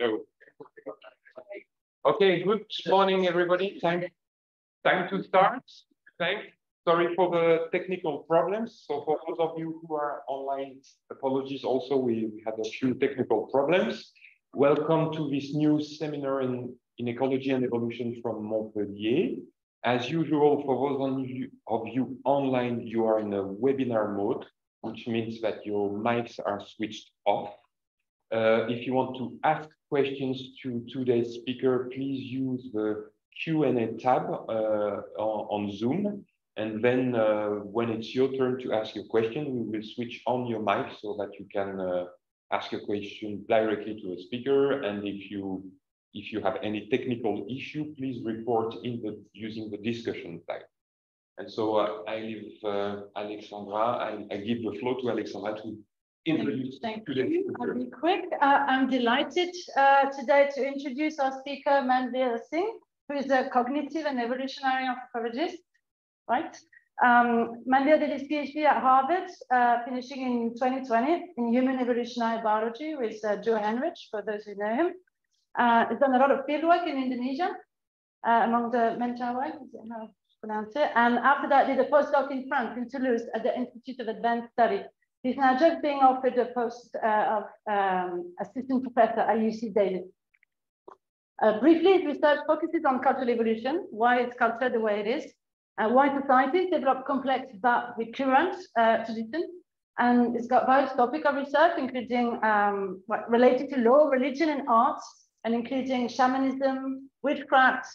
No. Okay, good morning, everybody. Time, time to start. Thanks. Sorry for the technical problems. So for those of you who are online, apologies also, we, we had a few technical problems. Welcome to this new seminar in, in ecology and evolution from Montpellier. As usual, for those of you online, you are in a webinar mode, which means that your mics are switched off. Uh, if you want to ask questions to today's speaker, please use the Q&A tab uh, on, on, Zoom. And then uh, when it's your turn to ask your question, we will switch on your mic so that you can uh, ask a question directly to a speaker. And if you if you have any technical issue, please report in the using the discussion tag. And so uh, I leave uh, Alexandra, I, I give the floor to Alexandra to introduce Thank you. I'll be quick. Uh, I'm delighted uh, today to introduce our speaker, Manvir Singh, who is a cognitive and evolutionary anthropologist, right? Um, Manvir did his PhD at Harvard, uh, finishing in 2020 in human evolutionary biology with uh, Joe Henrich, for those who know him. Uh, he's done a lot of fieldwork in Indonesia, uh, among the Mentawai, is it how pronounce it? And after that, did a postdoc in France, in Toulouse, at the Institute of Advanced Study. He's now just being offered a post uh, of um, assistant professor at UC Davis. Uh, briefly, his research focuses on cultural evolution, why it's culture the way it is, uh, why societies develop complex but recurrent uh, traditions. And it's got various topics of research, including um, related to law, religion, and art, and including shamanism, witchcraft,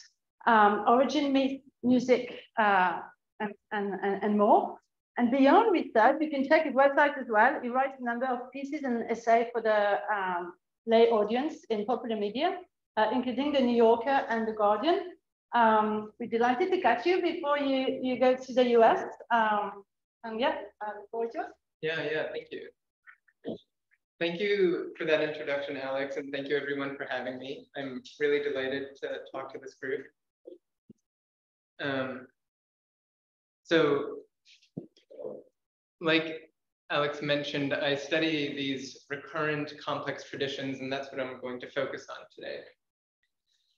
um, origin myth, music, uh, and, and, and more. And beyond research, you can check his website as well. He writes a number of pieces and essays for the um, lay audience in popular media, uh, including the New Yorker and the Guardian. Um, we're delighted to catch you before you, you go to the US. Um, and yeah, uh. Yeah, yeah, thank you. Thank you for that introduction, Alex, and thank you everyone for having me. I'm really delighted to talk to this group. Um, so like Alex mentioned, I study these recurrent complex traditions, and that's what I'm going to focus on today.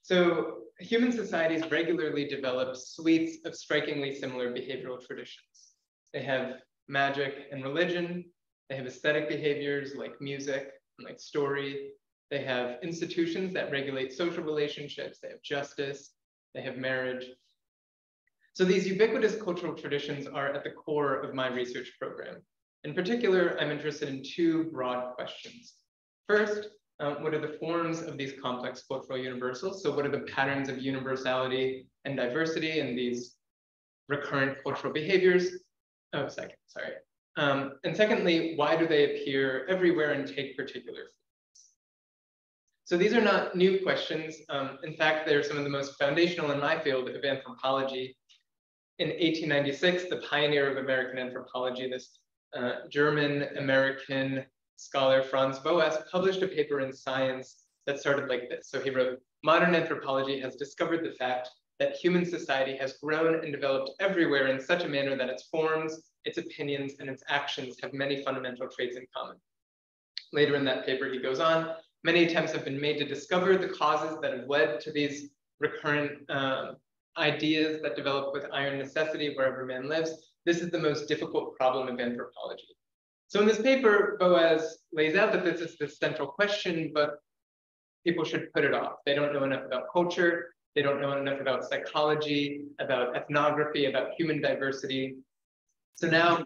So human societies regularly develop suites of strikingly similar behavioral traditions. They have magic and religion. They have aesthetic behaviors like music and like story. They have institutions that regulate social relationships. They have justice. They have marriage. So these ubiquitous cultural traditions are at the core of my research program. In particular, I'm interested in two broad questions. First, um, what are the forms of these complex cultural universals? So what are the patterns of universality and diversity in these recurrent cultural behaviors? Oh, second, sorry. Um, and secondly, why do they appear everywhere and take particular forms? So these are not new questions. Um, in fact, they're some of the most foundational in my field of anthropology in 1896, the pioneer of American anthropology, this uh, German American scholar Franz Boas published a paper in Science that started like this. So he wrote, modern anthropology has discovered the fact that human society has grown and developed everywhere in such a manner that its forms, its opinions, and its actions have many fundamental traits in common. Later in that paper, he goes on, many attempts have been made to discover the causes that have led to these recurrent uh, ideas that develop with iron necessity wherever man lives. This is the most difficult problem of anthropology. So in this paper, Boas lays out that this is the central question, but people should put it off. They don't know enough about culture. They don't know enough about psychology, about ethnography, about human diversity. So now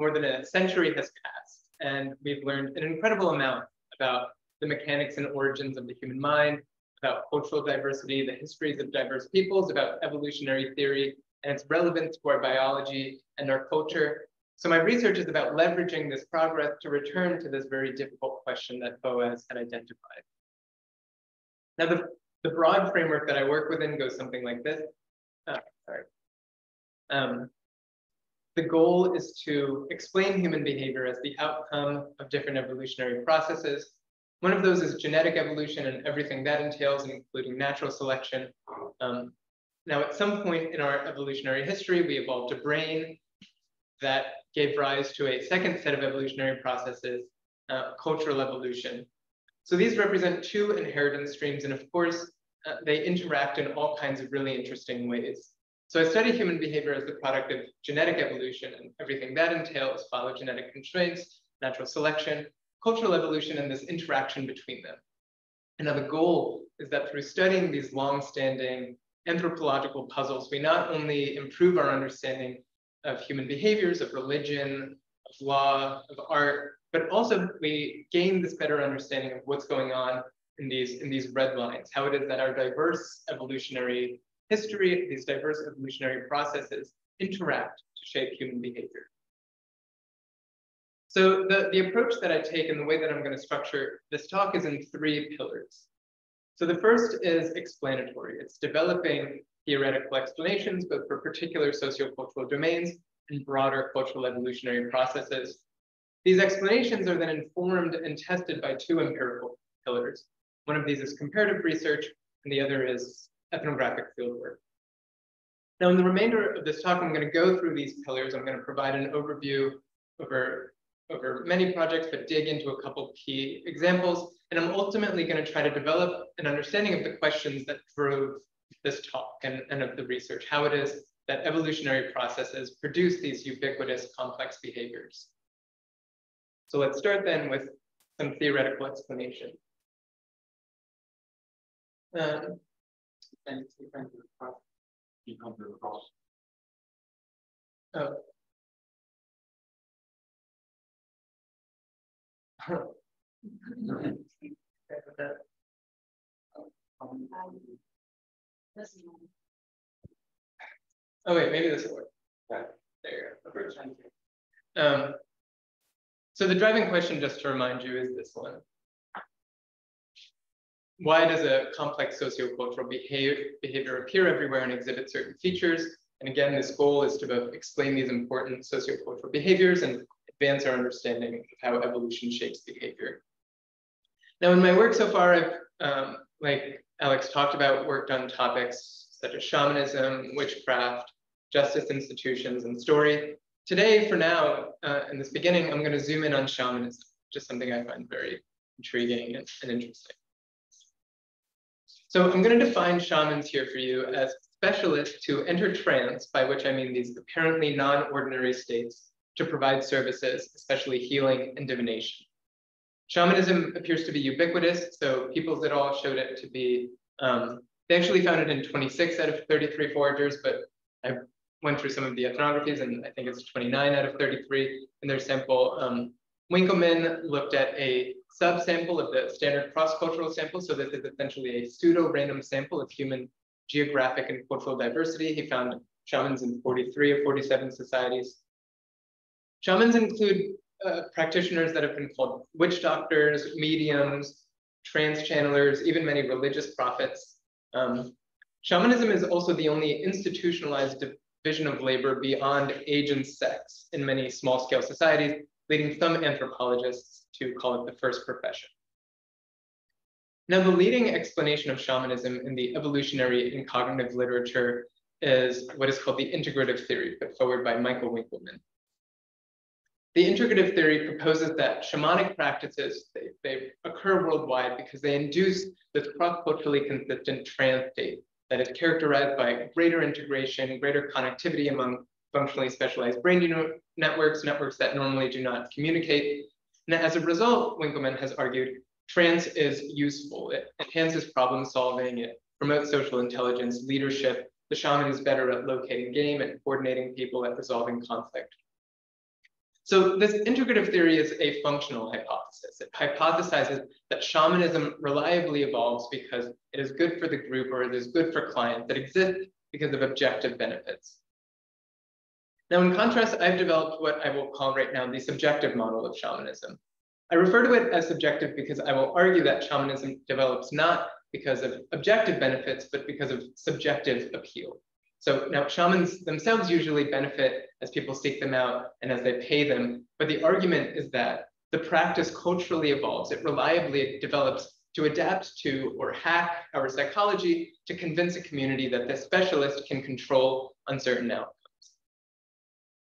more than a century has passed, and we've learned an incredible amount about the mechanics and origins of the human mind, about cultural diversity, the histories of diverse peoples, about evolutionary theory, and its relevance to our biology and our culture. So my research is about leveraging this progress to return to this very difficult question that Boas had identified. Now, the, the broad framework that I work within goes something like this. Oh, sorry. Um, the goal is to explain human behavior as the outcome of different evolutionary processes one of those is genetic evolution and everything that entails, including natural selection. Um, now, at some point in our evolutionary history, we evolved a brain that gave rise to a second set of evolutionary processes, uh, cultural evolution. So these represent two inheritance streams, and of course, uh, they interact in all kinds of really interesting ways. So I study human behavior as the product of genetic evolution and everything that entails, phylogenetic constraints, natural selection, cultural evolution, and this interaction between them. Another goal is that through studying these long-standing anthropological puzzles, we not only improve our understanding of human behaviors, of religion, of law, of art, but also we gain this better understanding of what's going on in these, in these red lines, how it is that our diverse evolutionary history, these diverse evolutionary processes interact to shape human behavior. So the, the approach that I take and the way that I'm going to structure this talk is in three pillars. So the first is explanatory. It's developing theoretical explanations, both for particular sociocultural domains and broader cultural evolutionary processes. These explanations are then informed and tested by two empirical pillars. One of these is comparative research, and the other is ethnographic fieldwork. Now, in the remainder of this talk, I'm going to go through these pillars. I'm going to provide an overview over, over many projects, but dig into a couple key examples. And I'm ultimately going to try to develop an understanding of the questions that drove this talk and, and of the research, how it is that evolutionary processes produce these ubiquitous complex behaviors. So let's start then with some theoretical explanation. Um, and you come to across. Oh. Oh wait, maybe this will work. Okay. There you go. Um, so the driving question, just to remind you, is this one why does a complex sociocultural behavior, behavior appear everywhere and exhibit certain features? And again, this goal is to both explain these important sociocultural behaviors and advance our understanding of how evolution shapes behavior. Now, in my work so far, I've, um, like Alex talked about, worked on topics such as shamanism, witchcraft, justice institutions, and story. Today, for now, uh, in this beginning, I'm going to zoom in on shamanism, is something I find very intriguing and, and interesting. So I'm going to define shamans here for you as specialists who enter trance, by which I mean these apparently non-ordinary states, to provide services, especially healing and divination. Shamanism appears to be ubiquitous, so Peoples et al. showed it to be, um, they actually found it in 26 out of 33 foragers, but I went through some of the ethnographies and I think it's 29 out of 33 in their sample. Um, looked at a subsample of the standard cross-cultural sample. So this is essentially a pseudo-random sample of human geographic and cultural diversity. He found shamans in 43 of 47 societies. Shamans include uh, practitioners that have been called witch doctors, mediums, trance channelers, even many religious prophets. Um, shamanism is also the only institutionalized division of labor beyond age and sex in many small scale societies, leading some anthropologists to call it the first profession. Now, the leading explanation of shamanism in the evolutionary and cognitive literature is what is called the integrative theory, put forward by Michael Winkelman. The integrative theory proposes that shamanic practices, they, they occur worldwide because they induce this cross-culturally consistent trance state that is characterized by greater integration, greater connectivity among functionally specialized brain networks, networks that normally do not communicate, and as a result, Winkelman has argued, trance is useful. It enhances problem solving, it promotes social intelligence, leadership. The shaman is better at locating game and coordinating people at resolving conflict. So this integrative theory is a functional hypothesis. It hypothesizes that shamanism reliably evolves because it is good for the group or it is good for clients that exist because of objective benefits. Now, in contrast, I've developed what I will call right now the subjective model of shamanism. I refer to it as subjective because I will argue that shamanism develops not because of objective benefits, but because of subjective appeal. So now shamans themselves usually benefit as people seek them out and as they pay them. But the argument is that the practice culturally evolves. It reliably develops to adapt to or hack our psychology to convince a community that the specialist can control uncertain outcomes.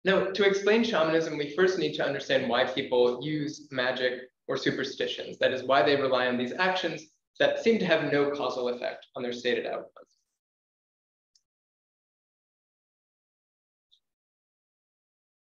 Now, to explain shamanism, we first need to understand why people use magic or superstitions. That is why they rely on these actions that seem to have no causal effect on their stated outcomes.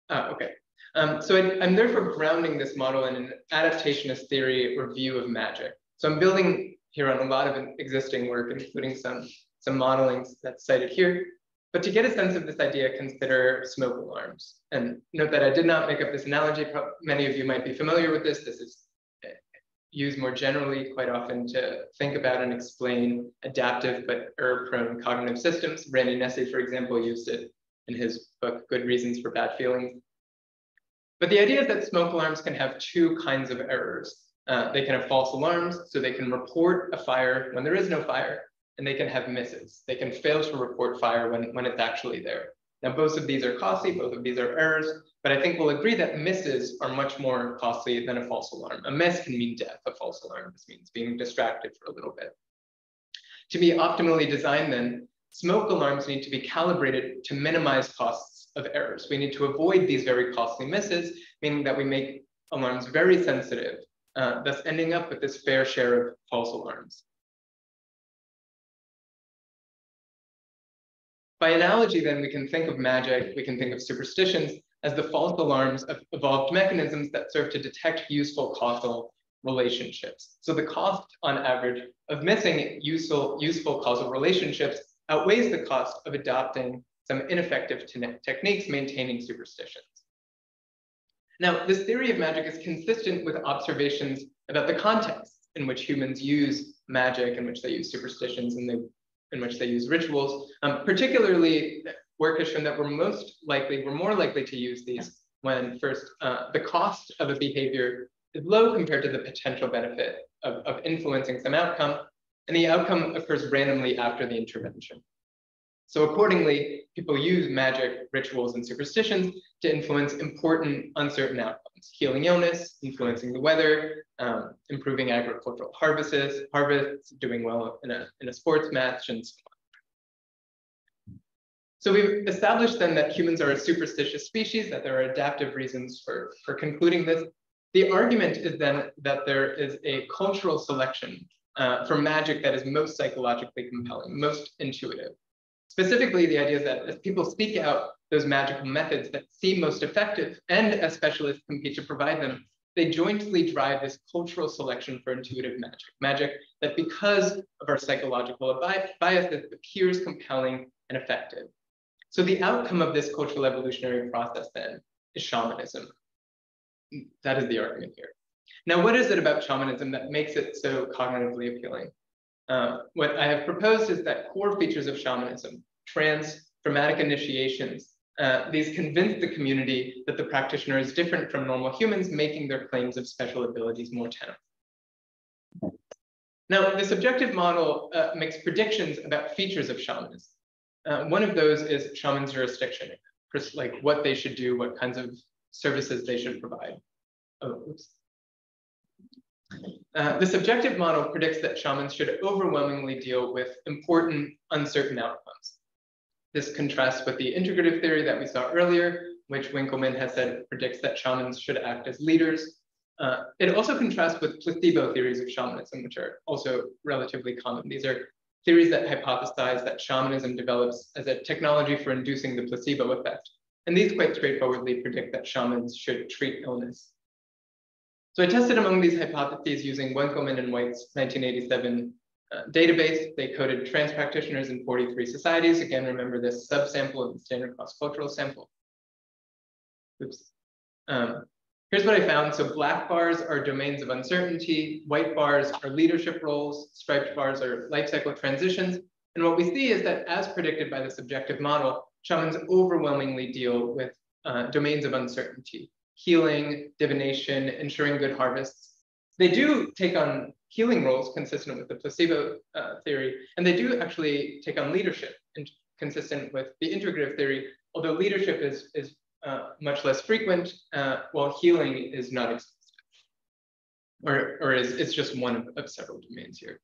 Ah, okay. Um, so I, am therefore grounding this model in an adaptationist theory or view of magic. So I'm building here on a lot of existing work, including some, some modeling that's cited here. But to get a sense of this idea, consider smoke alarms. And note that I did not make up this analogy. Many of you might be familiar with this. This is eh, used more generally quite often to think about and explain adaptive but error-prone cognitive systems. Randy Nesse, for example, used it in his book, Good Reasons for Bad Feelings. But the idea is that smoke alarms can have two kinds of errors. Uh, they can have false alarms, so they can report a fire when there is no fire, and they can have misses. They can fail to report fire when, when it's actually there. Now, both of these are costly, both of these are errors, but I think we'll agree that misses are much more costly than a false alarm. A miss can mean death, a false alarm just means being distracted for a little bit. To be optimally designed then, smoke alarms need to be calibrated to minimize costs of errors. We need to avoid these very costly misses, meaning that we make alarms very sensitive, uh, thus ending up with this fair share of false alarms. By analogy, then, we can think of magic, we can think of superstitions as the false alarms of evolved mechanisms that serve to detect useful causal relationships. So the cost on average of missing useful, useful causal relationships outweighs the cost of adopting some ineffective techniques maintaining superstitions. Now, this theory of magic is consistent with observations about the context in which humans use magic, in which they use superstitions, and they, in which they use rituals. Um, particularly, work has shown that we're most likely, we're more likely to use these when first uh, the cost of a behavior is low compared to the potential benefit of, of influencing some outcome, and the outcome occurs randomly after the intervention. So accordingly, people use magic, rituals, and superstitions to influence important uncertain outcomes, healing illness, influencing the weather, um, improving agricultural harvests, harvests, doing well in a, in a sports match, and so on. So we've established then that humans are a superstitious species, that there are adaptive reasons for, for concluding this. The argument is then that there is a cultural selection uh, for magic that is most psychologically compelling, most intuitive. Specifically, the idea is that as people speak out those magical methods that seem most effective, and as specialists compete to provide them, they jointly drive this cultural selection for intuitive magic. Magic that because of our psychological biases appears compelling and effective. So the outcome of this cultural evolutionary process then is shamanism. That is the argument here. Now, what is it about shamanism that makes it so cognitively appealing? Uh, what I have proposed is that core features of shamanism, trance, dramatic initiations, uh, these convince the community that the practitioner is different from normal humans, making their claims of special abilities more tenable. Now, the subjective model uh, makes predictions about features of shamanism. Uh, one of those is shaman jurisdiction, like what they should do, what kinds of services they should provide. Oh, oops. Uh, the subjective model predicts that shamans should overwhelmingly deal with important uncertain outcomes. This contrasts with the integrative theory that we saw earlier, which Winkelman has said predicts that shamans should act as leaders. Uh, it also contrasts with placebo theories of shamanism, which are also relatively common. These are theories that hypothesize that shamanism develops as a technology for inducing the placebo effect. And these quite straightforwardly predict that shamans should treat illness so I tested among these hypotheses using Winkelman and White's 1987 uh, database. They coded trans practitioners in 43 societies. Again, remember this subsample of the standard cross-cultural sample. Oops. Um, here's what I found. So black bars are domains of uncertainty. White bars are leadership roles. Striped bars are life cycle transitions. And what we see is that as predicted by the subjective model, shamans overwhelmingly deal with uh, domains of uncertainty healing, divination, ensuring good harvests. They do take on healing roles consistent with the placebo uh, theory, and they do actually take on leadership and consistent with the integrative theory, although leadership is, is uh, much less frequent, uh, while healing is not expensive, or, or is it's just one of, of several domains here.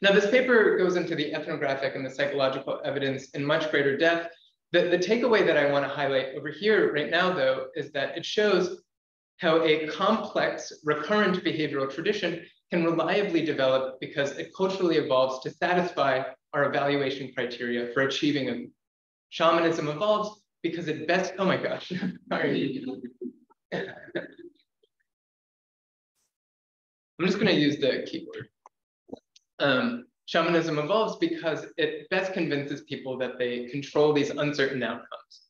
Now, this paper goes into the ethnographic and the psychological evidence in much greater depth, the, the takeaway that I want to highlight over here right now, though, is that it shows how a complex recurrent behavioral tradition can reliably develop because it culturally evolves to satisfy our evaluation criteria for achieving a shamanism evolves because it best, oh my gosh, sorry. I'm just gonna use the keyboard. Um, shamanism evolves because it best convinces people that they control these uncertain outcomes.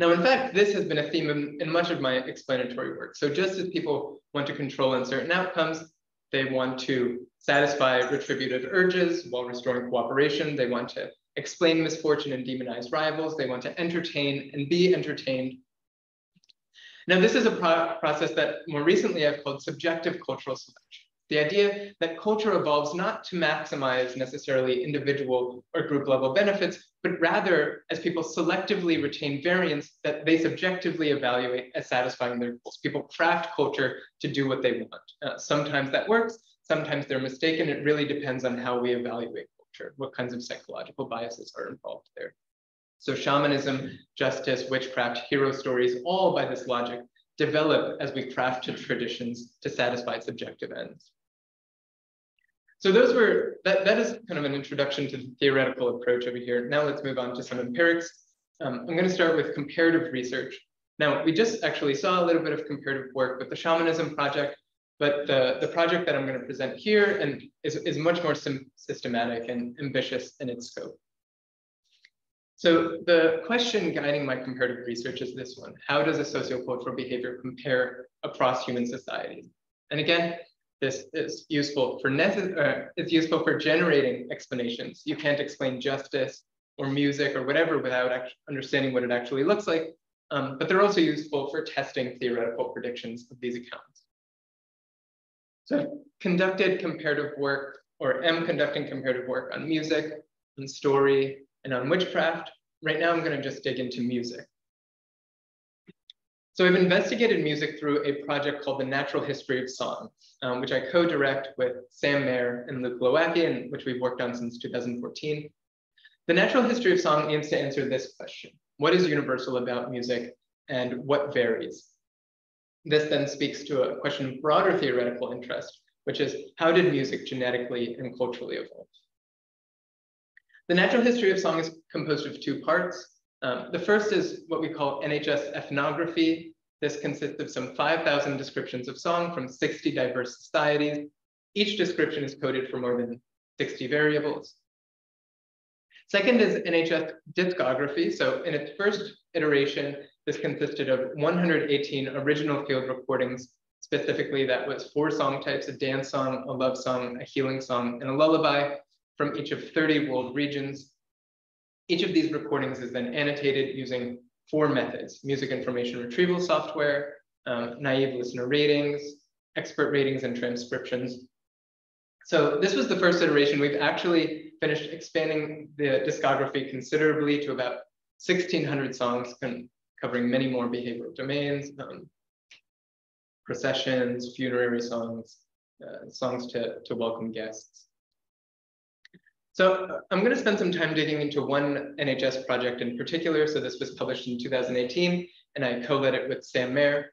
Now, in fact, this has been a theme in, in, much of my explanatory work. So just as people want to control uncertain outcomes, they want to satisfy retributive urges while restoring cooperation. They want to explain misfortune and demonize rivals. They want to entertain and be entertained. Now, this is a pro process that more recently I've called subjective cultural selection. The idea that culture evolves not to maximize necessarily individual or group level benefits, but rather as people selectively retain variants that they subjectively evaluate as satisfying their goals. People craft culture to do what they want. Uh, sometimes that works, sometimes they're mistaken. It really depends on how we evaluate culture, what kinds of psychological biases are involved there. So shamanism, justice, witchcraft, hero stories, all by this logic, develop as we craft traditions to satisfy subjective ends. So those were, that, that is kind of an introduction to the theoretical approach over here. Now let's move on to some empirics. Um, I'm gonna start with comparative research. Now, we just actually saw a little bit of comparative work with the shamanism project, but the, the project that I'm gonna present here and is, is much more systematic and ambitious in its scope. So the question guiding my comparative research is this one. How does a sociocultural behavior compare across human societies? And again, this is useful for uh, it's useful for generating explanations. You can't explain justice or music or whatever without understanding what it actually looks like. Um, but they're also useful for testing theoretical predictions of these accounts. So conducted comparative work or am conducting comparative work on music, on story, and on witchcraft. Right now, I'm going to just dig into music. So I've investigated music through a project called the Natural History of Song, um, which I co-direct with Sam Mehr and Luke Glowacki, and which we've worked on since 2014. The Natural History of Song aims to answer this question. What is universal about music and what varies? This then speaks to a question of broader theoretical interest, which is how did music genetically and culturally evolve? The natural history of song is composed of two parts. Um, the first is what we call NHS ethnography. This consists of some 5,000 descriptions of song from 60 diverse societies. Each description is coded for more than 60 variables. Second is NHS discography. So in its first iteration, this consisted of 118 original field recordings. Specifically, that was four song types, a dance song, a love song, a healing song, and a lullaby from each of 30 world regions. Each of these recordings is then annotated using four methods, music information retrieval software, um, naive listener ratings, expert ratings, and transcriptions. So this was the first iteration. We've actually finished expanding the discography considerably to about 1,600 songs covering many more behavioral domains, um, processions, funerary songs, uh, songs to, to welcome guests. So I'm going to spend some time digging into one NHS project in particular. So this was published in 2018, and I co-led it with Sam Mehr.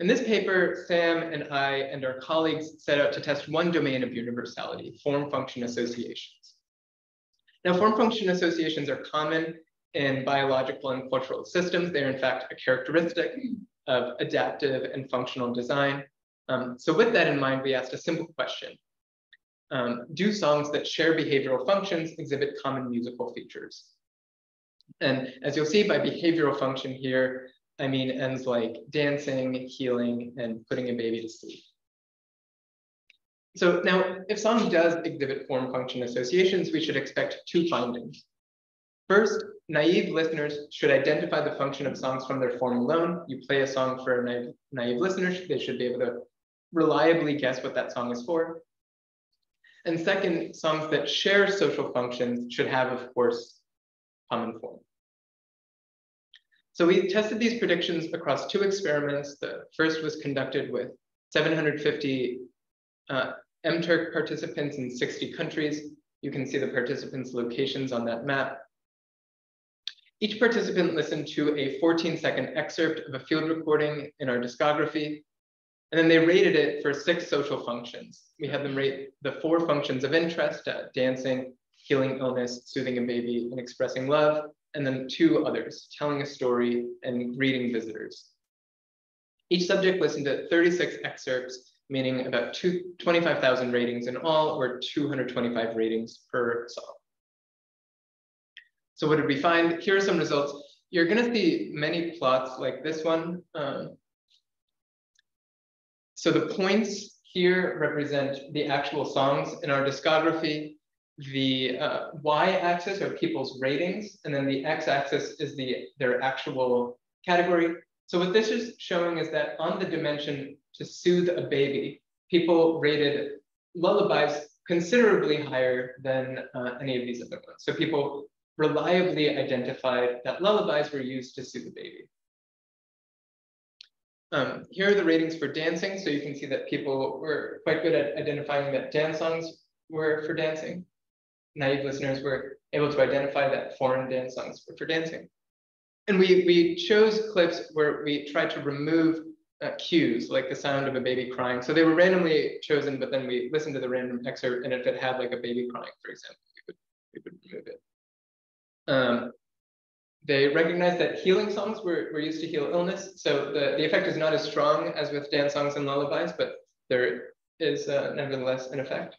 In this paper, Sam and I and our colleagues set out to test one domain of universality, form-function associations. Now, form-function associations are common in biological and cultural systems. They're in fact a characteristic of adaptive and functional design. Um, so with that in mind, we asked a simple question um, do songs that share behavioral functions exhibit common musical features? And as you'll see by behavioral function here, I mean ends like dancing, healing, and putting a baby to sleep. So now, if song does exhibit form function associations, we should expect two findings. First, naive listeners should identify the function of songs from their form alone. You play a song for naive, naive listeners, they should be able to reliably guess what that song is for. And second, songs that share social functions should have, of course, common form. So we tested these predictions across two experiments. The first was conducted with 750 uh, MTurk participants in 60 countries. You can see the participants' locations on that map. each participant listened to a 14 second excerpt of a field recording in our discography, and then they rated it for six social functions. We had them rate the four functions of interest, uh, dancing, healing illness, soothing a baby, and expressing love, and then two others, telling a story and greeting visitors. Each subject listened to 36 excerpts, meaning about 25,000 ratings in all, or 225 ratings per song. So what did we find? Here are some results. You're gonna see many plots like this one. Um, so the points here represent the actual songs in our discography. The uh, y-axis are people's ratings, and then the x-axis is the their actual category. So what this is showing is that on the dimension to soothe a baby, people rated lullabies considerably higher than uh, any of these other ones. So people reliably identified that lullabies were used to soothe the baby. Um, here are the ratings for dancing. So you can see that people were quite good at identifying that dance songs were for dancing. Naive listeners were able to identify that foreign dance songs were for dancing. And we, we chose clips where we tried to remove uh, cues, like the sound of a baby crying. So they were randomly chosen, but then we listened to the random excerpt, and if it had like a baby crying, for example, we would, we would remove it. Um, they recognized that healing songs were, were used to heal illness. So the, the effect is not as strong as with dance songs and lullabies, but there is uh, nevertheless an effect.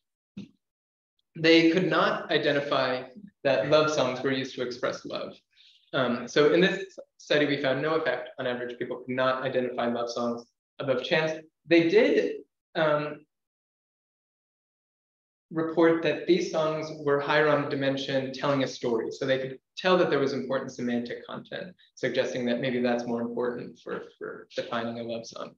They could not identify that love songs were used to express love. Um, so in this study, we found no effect on average. People could not identify love songs above chance. They did um, report that these songs were higher on dimension telling a story. So they could tell that there was important semantic content, suggesting that maybe that's more important for, for defining a love song.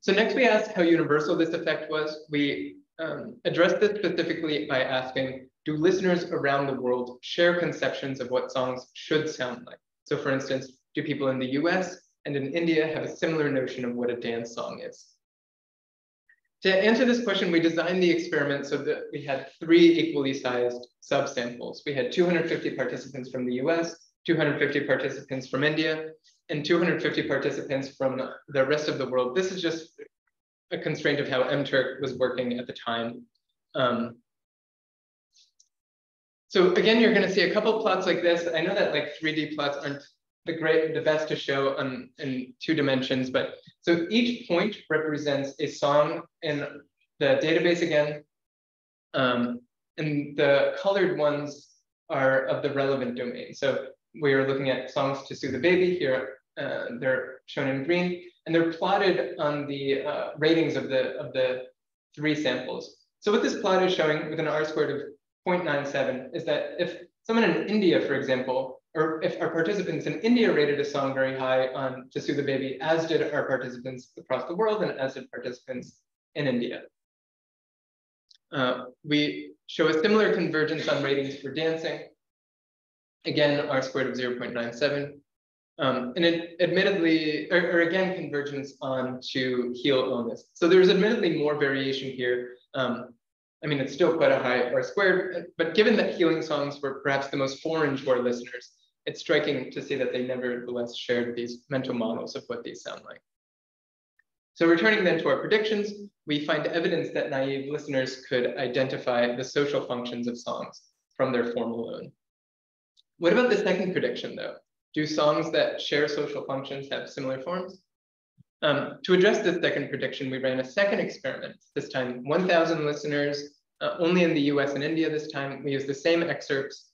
So next we asked how universal this effect was. We um, addressed this specifically by asking, do listeners around the world share conceptions of what songs should sound like? So for instance, do people in the US and in India have a similar notion of what a dance song is? To answer this question, we designed the experiment so that we had three equally sized subsamples. We had 250 participants from the US, 250 participants from India, and 250 participants from the rest of the world. This is just a constraint of how MTurk was working at the time. Um, so again, you're gonna see a couple plots like this. I know that like 3D plots aren't the great, the best to show on in two dimensions, but so each point represents a song in the database again. Um, and the colored ones are of the relevant domain. So we are looking at songs to soothe the baby here. Uh, they're shown in green, and they're plotted on the uh, ratings of the of the three samples. So what this plot is showing with an R squared of 0.97 is that if someone in India, for example, or if our participants in India rated a song very high on To Soothe the Baby, as did our participants across the world and as did participants in India. Uh, we show a similar convergence on ratings for dancing. Again, R squared of 0.97. Um, and it admittedly, or, or, again, convergence on to heal illness. So there's admittedly more variation here. Um, I mean, it's still quite a high R squared, but given that healing songs were perhaps the most foreign to our listeners, it's striking to see that they nevertheless shared these mental models of what these sound like. So returning then to our predictions, we find evidence that naive listeners could identify the social functions of songs from their form alone. What about the second prediction though? Do songs that share social functions have similar forms? Um, to address this second prediction, we ran a second experiment, this time 1,000 listeners, uh, only in the US and India this time. We used the same excerpts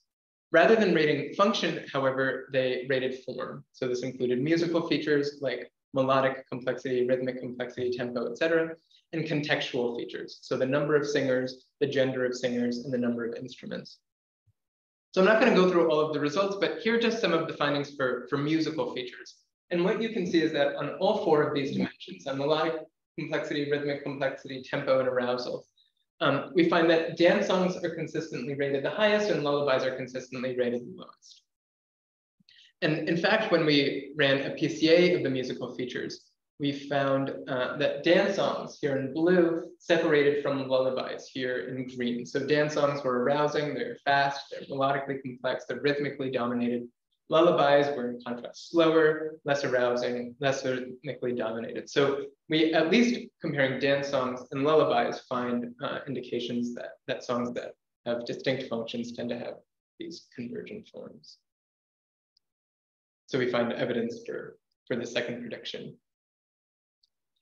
Rather than rating function, however, they rated form. So this included musical features like melodic complexity, rhythmic complexity, tempo, etc., and contextual features. So the number of singers, the gender of singers, and the number of instruments. So I'm not going to go through all of the results, but here are just some of the findings for, for musical features. And what you can see is that on all four of these dimensions, on melodic complexity, rhythmic complexity, tempo, and arousal, um, we find that dance songs are consistently rated the highest and lullabies are consistently rated the lowest. And in fact, when we ran a PCA of the musical features, we found uh, that dance songs here in blue separated from lullabies here in green. So dance songs were arousing, they're fast, they're melodically complex, they're rhythmically dominated. Lullabies were in contrast slower, less arousing, less rhythmically dominated. So we, at least comparing dance songs and lullabies, find uh, indications that, that songs that have distinct functions tend to have these convergent forms. So we find evidence for, for the second prediction.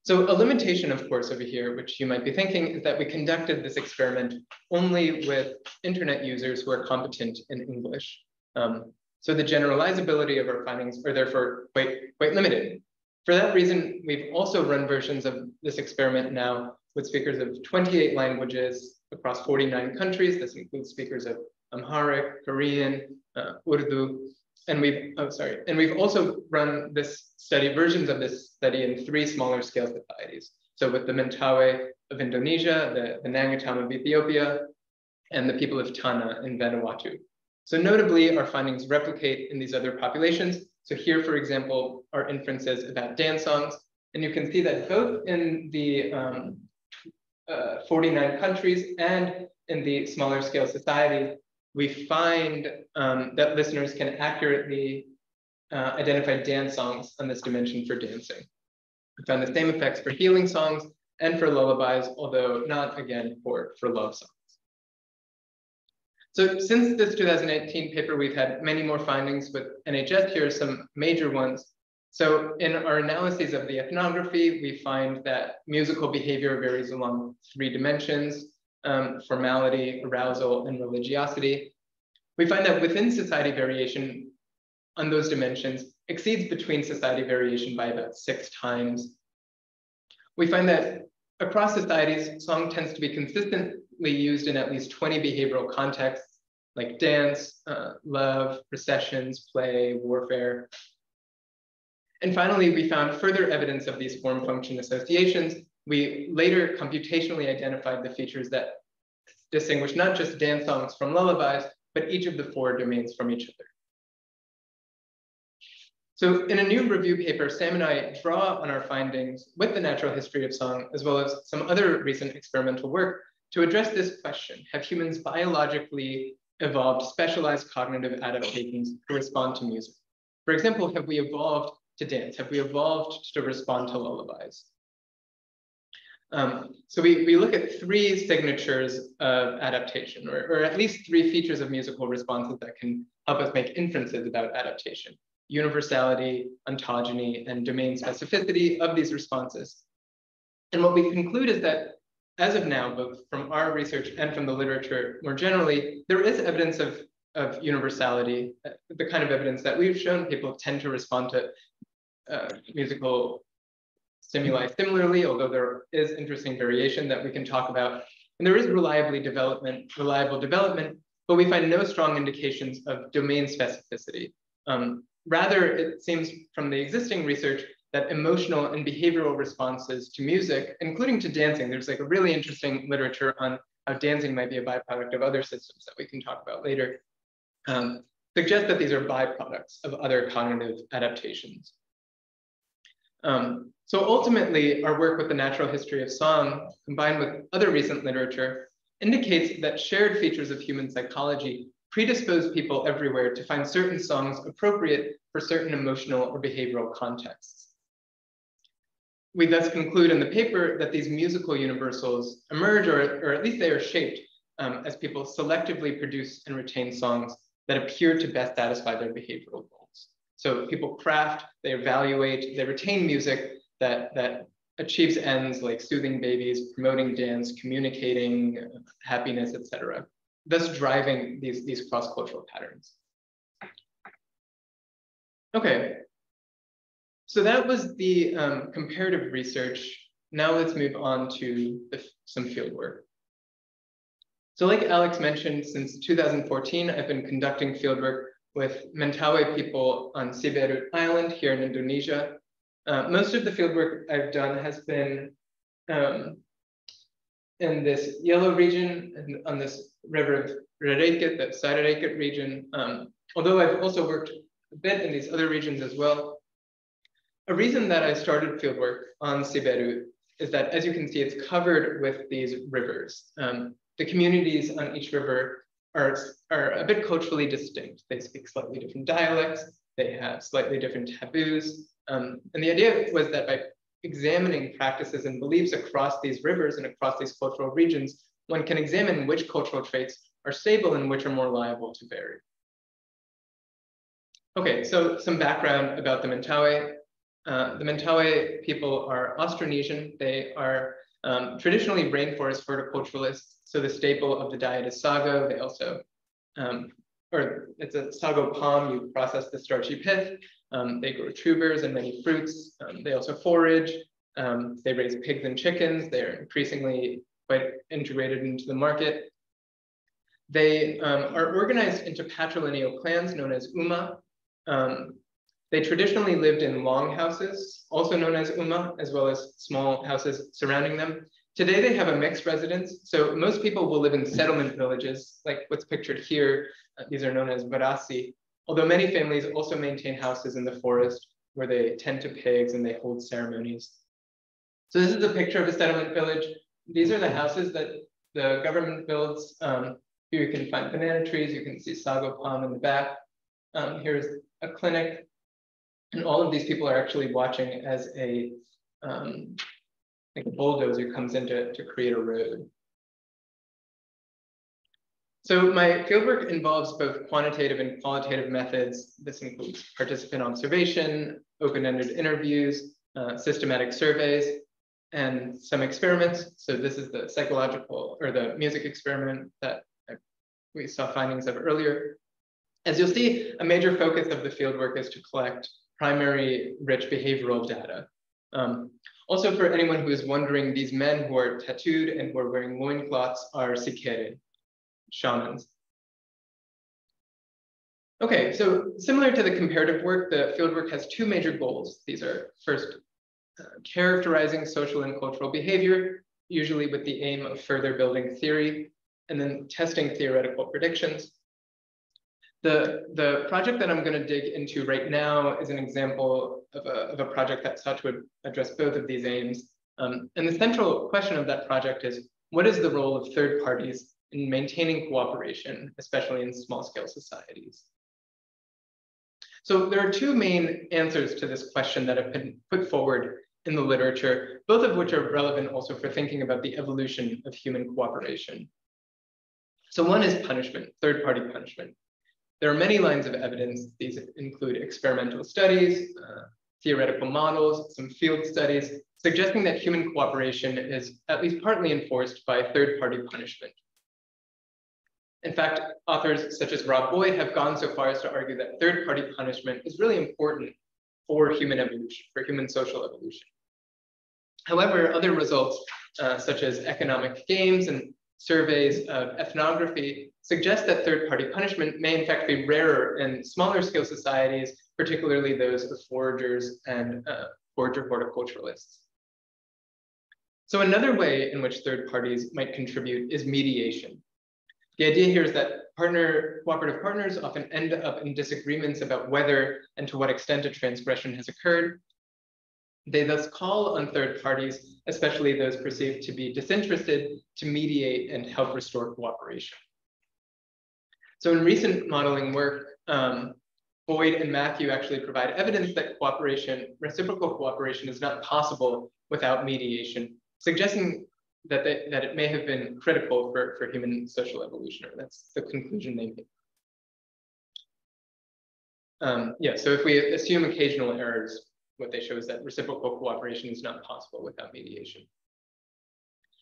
So a limitation, of course, over here, which you might be thinking, is that we conducted this experiment only with internet users who are competent in English. Um, so the generalizability of our findings are therefore quite, quite limited. For that reason, we've also run versions of this experiment now with speakers of 28 languages across 49 countries. This includes speakers of Amharic, Korean, uh, Urdu, and we've, oh, sorry, and we've also run this study, versions of this study in three smaller scale societies. So with the Mentawai of Indonesia, the, the Nyangatom of Ethiopia, and the people of Tanna in Vanuatu. So notably, our findings replicate in these other populations. So here, for example, are inferences about dance songs. And you can see that both in the um, uh, 49 countries and in the smaller scale society, we find um, that listeners can accurately uh, identify dance songs on this dimension for dancing. We found the same effects for healing songs and for lullabies, although not again for, for love songs. So since this 2018 paper, we've had many more findings with NHS. Here are some major ones. So in our analyses of the ethnography, we find that musical behavior varies along three dimensions, um, formality, arousal, and religiosity. We find that within society variation on those dimensions exceeds between society variation by about six times. We find that across societies, song tends to be consistently used in at least 20 behavioral contexts like dance, uh, love, processions, play, warfare. And finally, we found further evidence of these form function associations we later computationally identified the features that distinguish not just dance songs from lullabies, but each of the four domains from each other. So in a new review paper, Sam and I draw on our findings with the natural history of song, as well as some other recent experimental work to address this question. Have humans biologically evolved specialized cognitive adaptations to respond to music? For example, have we evolved to dance? Have we evolved to respond to lullabies? Um, so we, we look at three signatures of adaptation, or, or at least three features of musical responses that can help us make inferences about adaptation. Universality, ontogeny, and domain specificity of these responses. And what we conclude is that as of now, both from our research and from the literature more generally, there is evidence of, of universality, uh, the kind of evidence that we've shown people tend to respond to uh, musical stimuli similarly, although there is interesting variation that we can talk about. And there is reliably development, reliable development, but we find no strong indications of domain specificity. Um, rather, it seems from the existing research that emotional and behavioral responses to music, including to dancing, there's like a really interesting literature on how dancing might be a byproduct of other systems that we can talk about later, um, suggest that these are byproducts of other cognitive adaptations. Um, so ultimately, our work with the natural history of song, combined with other recent literature, indicates that shared features of human psychology predispose people everywhere to find certain songs appropriate for certain emotional or behavioral contexts. We thus conclude in the paper that these musical universals emerge, or, or at least they are shaped, um, as people selectively produce and retain songs that appear to best satisfy their behavioral goals. So people craft, they evaluate, they retain music that, that achieves ends like soothing babies, promoting dance, communicating happiness, etc. Thus driving these, these cross-cultural patterns. Okay, so that was the um, comparative research. Now let's move on to the, some field work. So like Alex mentioned, since 2014, I've been conducting fieldwork with Mentawai people on Siberut Island here in Indonesia. Uh, most of the fieldwork I've done has been um, in this yellow region and on this river of Rereket, the Sarireket region. Um, although I've also worked a bit in these other regions as well. A reason that I started fieldwork on Siberu is that, as you can see, it's covered with these rivers. Um, the communities on each river are, are a bit culturally distinct. They speak slightly different dialects, they have slightly different taboos. Um, and the idea was that by examining practices and beliefs across these rivers and across these cultural regions, one can examine which cultural traits are stable and which are more liable to vary. Okay, so some background about the Mentawai. Uh, the Mentawai people are Austronesian. They are um, traditionally rainforest horticulturalists. So the staple of the diet is sago. They also, um, or it's a sago palm, you process the starchy pith. Um, they grow tubers and many fruits. Um, they also forage. Um, they raise pigs and chickens. They're increasingly quite integrated into the market. They um, are organized into patrilineal clans known as Uma. Um, they traditionally lived in long houses, also known as Uma, as well as small houses surrounding them. Today they have a mixed residence. So most people will live in settlement villages, like what's pictured here. Uh, these are known as Varasi, although many families also maintain houses in the forest where they tend to pigs and they hold ceremonies. So this is a picture of a settlement village. These are the houses that the government builds. Um, here you can find banana trees. You can see sago palm in the back. Um, here's a clinic. And all of these people are actually watching as a, um, like a bulldozer comes in to, to create a road. So my fieldwork involves both quantitative and qualitative methods. This includes participant observation, open-ended interviews, uh, systematic surveys, and some experiments. So this is the psychological or the music experiment that we saw findings of earlier. As you'll see, a major focus of the fieldwork is to collect primary rich behavioral data. Um, also for anyone who is wondering, these men who are tattooed and who are wearing loincloths are sikerei, shamans. Okay, so similar to the comparative work, the fieldwork has two major goals. These are first, uh, characterizing social and cultural behavior, usually with the aim of further building theory, and then testing theoretical predictions. The, the project that I'm going to dig into right now is an example of a, of a project that sought to address both of these aims. Um, and the central question of that project is, what is the role of third parties in maintaining cooperation, especially in small scale societies? So there are two main answers to this question that have been put forward in the literature, both of which are relevant also for thinking about the evolution of human cooperation. So one is punishment, third party punishment. There are many lines of evidence. These include experimental studies, uh, theoretical models, some field studies, suggesting that human cooperation is at least partly enforced by third-party punishment. In fact, authors such as Rob Boyd have gone so far as to argue that third-party punishment is really important for human evolution, for human social evolution. However, other results, uh, such as economic games and surveys of ethnography suggest that third-party punishment may in fact be rarer in smaller scale societies, particularly those of foragers and uh, forager horticulturalists. So another way in which third parties might contribute is mediation. The idea here is that partner cooperative partners often end up in disagreements about whether and to what extent a transgression has occurred, they thus call on third parties, especially those perceived to be disinterested, to mediate and help restore cooperation. So in recent modeling work, um, Boyd and Mathew actually provide evidence that cooperation, reciprocal cooperation is not possible without mediation, suggesting that, they, that it may have been critical for, for human social evolution, or that's the conclusion they make. Um, yeah, so if we assume occasional errors, what they show is that reciprocal cooperation is not possible without mediation.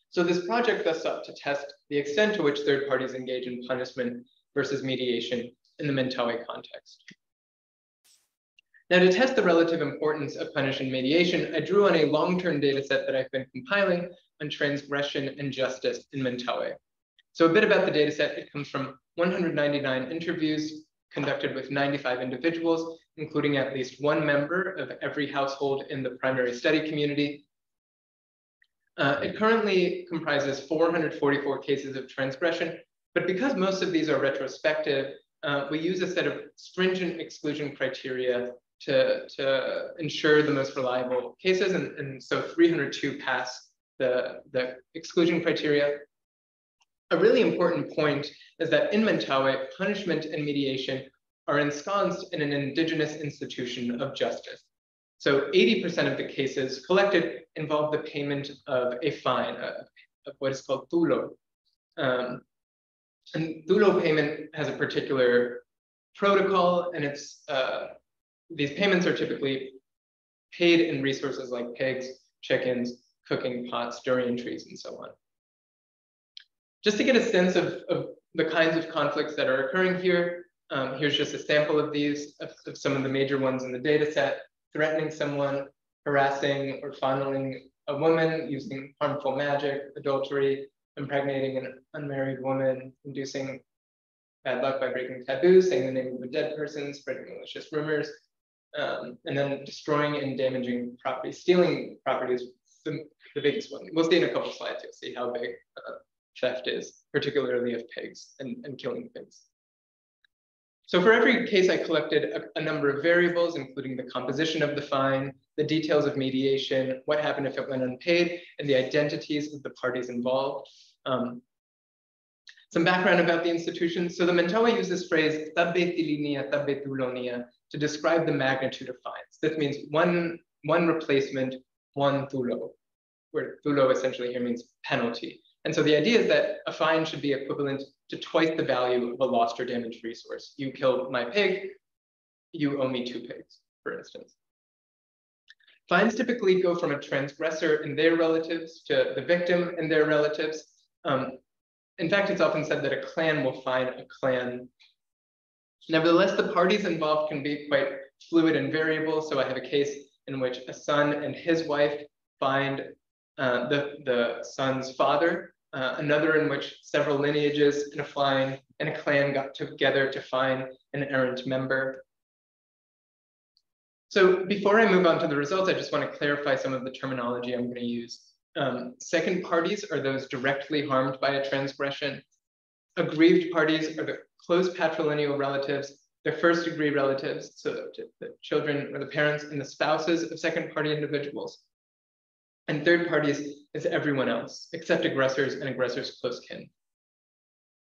So this project thus sought to test the extent to which third parties engage in punishment versus mediation in the Mentawai context. Now to test the relative importance of punish and mediation, I drew on a long-term data set that I've been compiling on transgression and justice in Mentawai. So a bit about the data set, it comes from 199 interviews conducted with 95 individuals including at least one member of every household in the primary study community. Uh, it currently comprises 444 cases of transgression, but because most of these are retrospective, uh, we use a set of stringent exclusion criteria to, to ensure the most reliable cases. And, and so 302 pass the, the exclusion criteria. A really important point is that in Mentawai, punishment and mediation are ensconced in an indigenous institution of justice. So 80% of the cases collected involve the payment of a fine, of what is called tulo. Um, and tulo payment has a particular protocol, and it's uh, these payments are typically paid in resources like pigs, chickens, cooking pots, durian trees, and so on. Just to get a sense of, of the kinds of conflicts that are occurring here, um, here's just a sample of these, of, of, some of the major ones in the data set, threatening someone, harassing or fondling a woman using harmful magic, adultery, impregnating an unmarried woman, inducing bad luck by breaking taboos, saying the name of a dead person, spreading malicious rumors, um, and then destroying and damaging property. Stealing property is the, the biggest one. We'll see in a couple slides, you'll see how big uh, theft is, particularly of pigs and, and killing pigs. So for every case, I collected a, a, number of variables, including the composition of the fine, the details of mediation, what happened if it went unpaid, and the identities of the parties involved. Um, some background about the institution. So the Mentawai uses this phrase, tabbe tilinia, tabbe tulonia, to describe the magnitude of fines. This means one, one replacement, one tulo, where tulo essentially here means penalty. And so the idea is that a fine should be equivalent to twice the value of a lost or damaged resource. You killed my pig, you owe me two pigs, for instance. Fines typically go from a transgressor and their relatives to the victim and their relatives. Um, in fact, it's often said that a clan will fine a clan. Nevertheless, the parties involved can be quite fluid and variable. So I have a case in which a son and his wife find uh, the, the son's father, uh, another in which several lineages and a flying and a clan got together to find an errant member. So before I move on to the results, I just want to clarify some of the terminology I'm going to use. Um, second parties are those directly harmed by a transgression. Aggrieved parties are the close patrilineal relatives, their first degree relatives, so the children or the parents and the spouses of second party individuals. And third parties is everyone else, except aggressors and aggressors' close kin.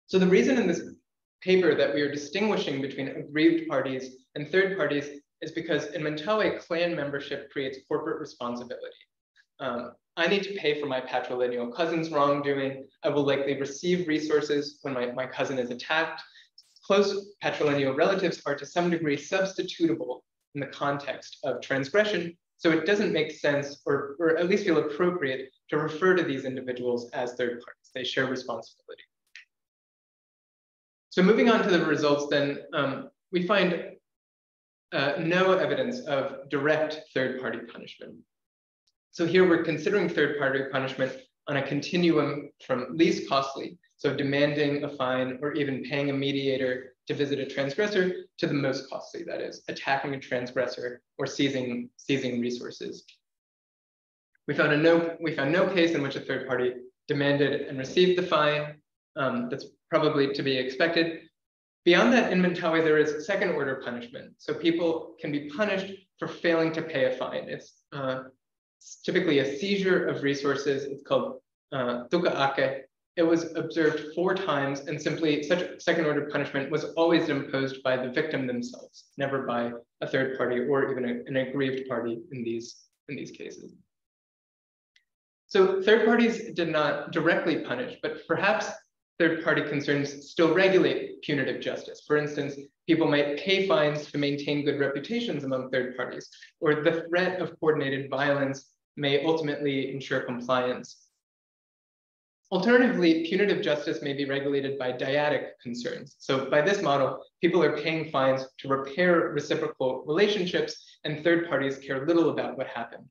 So the reason in this paper that we are distinguishing between aggrieved parties and third parties is because in Mentawai, clan membership creates corporate responsibility. Um, I need to pay for my patrilineal cousin's wrongdoing. I will likely receive resources when my, my cousin is attacked. Close patrilineal relatives are to some degree substitutable in the context of transgression so it doesn't make sense, or, or at least feel appropriate, to refer to these individuals as third parties. They share responsibility. So moving on to the results then, um, we find uh, no evidence of direct third-party punishment. So here we're considering third-party punishment on a continuum from least costly, so demanding a fine or even paying a mediator to visit a transgressor to the most costly, that is, attacking a transgressor or seizing, seizing resources. We found, a no, we found no case in which a third party demanded and received the fine. Um, that's probably to be expected. Beyond that, in Mentawai, there is second order punishment. So people can be punished for failing to pay a fine. It's, uh, it's typically a seizure of resources. It's called uh, tuka it was observed four times and simply such second order punishment was always imposed by the victim themselves, never by a third party or even a, an aggrieved party in these, in these cases. So third parties did not directly punish, but perhaps third party concerns still regulate punitive justice. For instance, people might pay fines to maintain good reputations among third parties, or the threat of coordinated violence may ultimately ensure compliance Alternatively, punitive justice may be regulated by dyadic concerns. So by this model, people are paying fines to repair reciprocal relationships and third parties care little about what happened.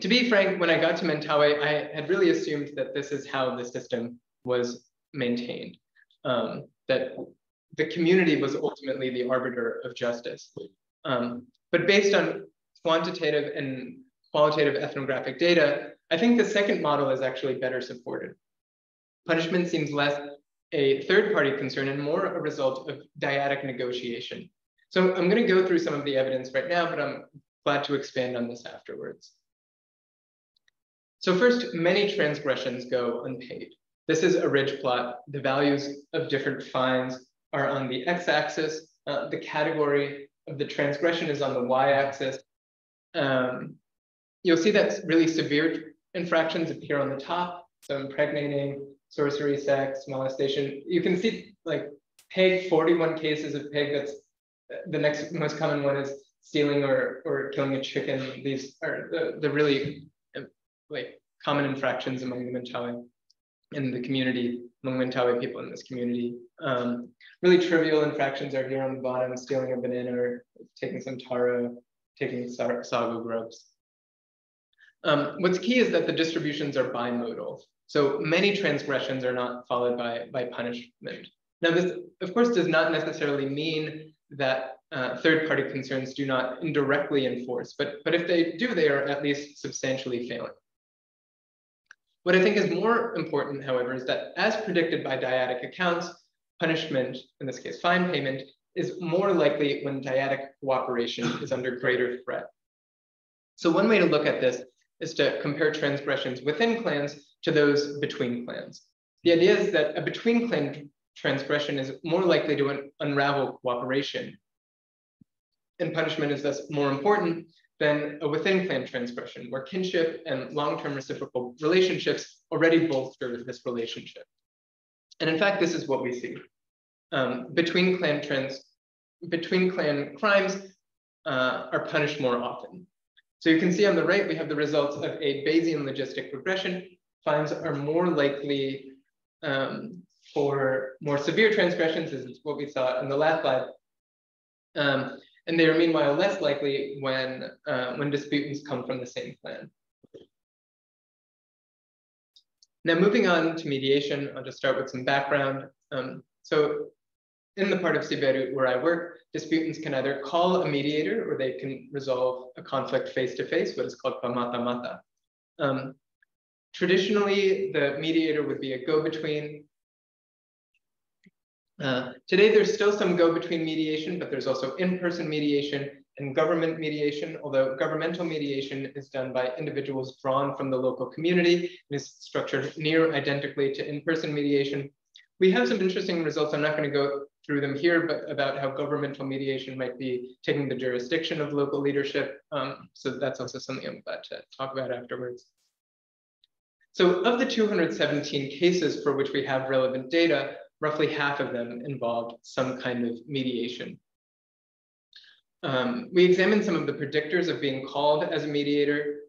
To be frank, when I got to Mentawai, I had really assumed that this is how the system was maintained, um, that the community was ultimately the arbiter of justice. Um, but based on quantitative and qualitative ethnographic data, I think the second model is actually better supported. Punishment seems less a third party concern and more a result of dyadic negotiation. So I'm going to go through some of the evidence right now, but I'm glad to expand on this afterwards. So first, many transgressions go unpaid. This is a ridge plot. The values of different fines are on the x-axis. Uh, the category of the transgression is on the y-axis. Um, you'll see that really severe infractions appear on the top. So impregnating, sorcery, sex, molestation. You can see like PEG, 41 cases of PEG. That's the next most common one is stealing or, or killing a chicken. These are the, the really like common infractions among the Mentawai in the community, among Mentawai people in this community. Um, really trivial infractions are here on the bottom, stealing a banana or taking some taro, taking sago grubs. Um, what's key is that the distributions are bimodal. So many transgressions are not followed by, by punishment. Now this, of course, does not necessarily mean that uh, third-party concerns do not indirectly enforce, but, but if they do, they are at least substantially failing. What I think is more important, however, is that as predicted by dyadic accounts, punishment, in this case fine payment, is more likely when dyadic cooperation is under greater threat. So one way to look at this is to compare transgressions within clans to those between clans. The idea is that a between clan transgression is more likely to un unravel cooperation. And punishment is thus more important than a within clan transgression, where kinship and long-term reciprocal relationships already bolster this relationship. And in fact, this is what we see. Um, between clan trans, between clan crimes uh, are punished more often. So you can see on the right, we have the results of a Bayesian logistic regression. Fines are more likely um, for more severe transgressions, is what we saw in the last slide. Um, and they are meanwhile less likely when, uh, when disputants come from the same clan. Now moving on to mediation, I'll just start with some background. Um, so in the part of Siberu where I work, disputants can either call a mediator or they can resolve a conflict face-to-face, -face, what is called pamata-mata. Um, traditionally, the mediator would be a go-between uh, today, there's still some go-between mediation, but there's also in-person mediation and government mediation, although governmental mediation is done by individuals drawn from the local community and is structured near identically to in-person mediation. We have some interesting results. I'm not going to go through them here, but about how governmental mediation might be taking the jurisdiction of local leadership. Um, so that's also something I'm glad to talk about afterwards. So of the 217 cases for which we have relevant data, roughly half of them involved some kind of mediation. Um, we examined some of the predictors of being called as a mediator,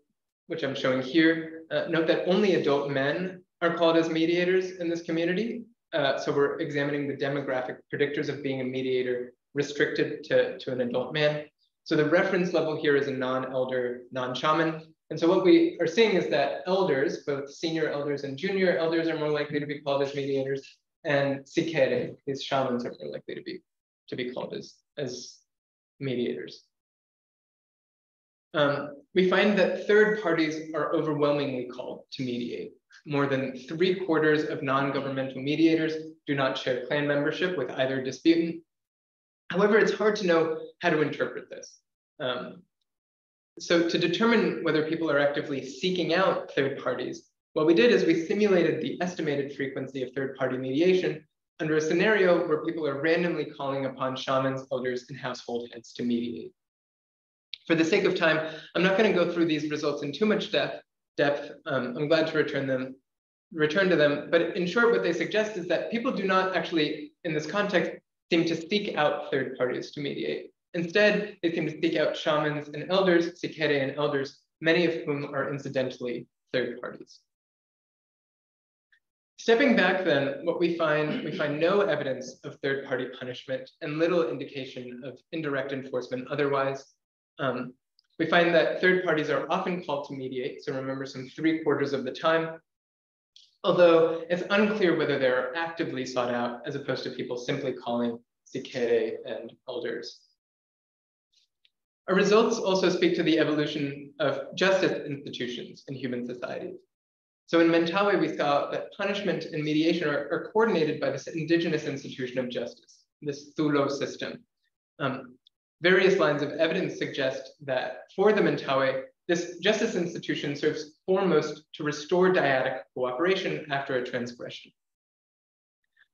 which I'm showing here. Uh, note that only adult men are called as mediators in this community. Uh, so we're examining the demographic predictors of being a mediator restricted to, to an adult man. So the reference level here is a non-elder, non-shaman. And so what we are seeing is that elders, both senior elders and junior elders are more likely to be called as mediators, and sikerei, these shamans are more likely to be to be called as, as mediators. Um, we find that third parties are overwhelmingly called to mediate. More than three quarters of non-governmental mediators do not share clan membership with either disputant. However, it's hard to know how to interpret this. Um, so to determine whether people are actively seeking out third parties, what we did is we simulated the estimated frequency of third-party mediation under a scenario where people are randomly calling upon shamans, elders, and household heads to mediate. For the sake of time, I'm not going to go through these results in too much depth. depth. Um, I'm glad to return them, return to them. But in short, what they suggest is that people do not actually, in this context, seem to seek out third parties to mediate. Instead, they seem to seek out shamans and elders, sikerei and elders, many of whom are incidentally third parties. Stepping back then, what we find, we find no evidence of third-party punishment and little indication of indirect enforcement otherwise. Um, we find that third parties are often called to mediate, so remember some three quarters of the time, although it's unclear whether they're actively sought out as opposed to people simply calling sikerei and elders. Our results also speak to the evolution of justice institutions in human societies. So in Mentawai, we saw that punishment and mediation are, are coordinated by this indigenous institution of justice, this Tulo system. Um, various lines of evidence suggest that for the Mentawai, this justice institution serves foremost to restore dyadic cooperation after a transgression.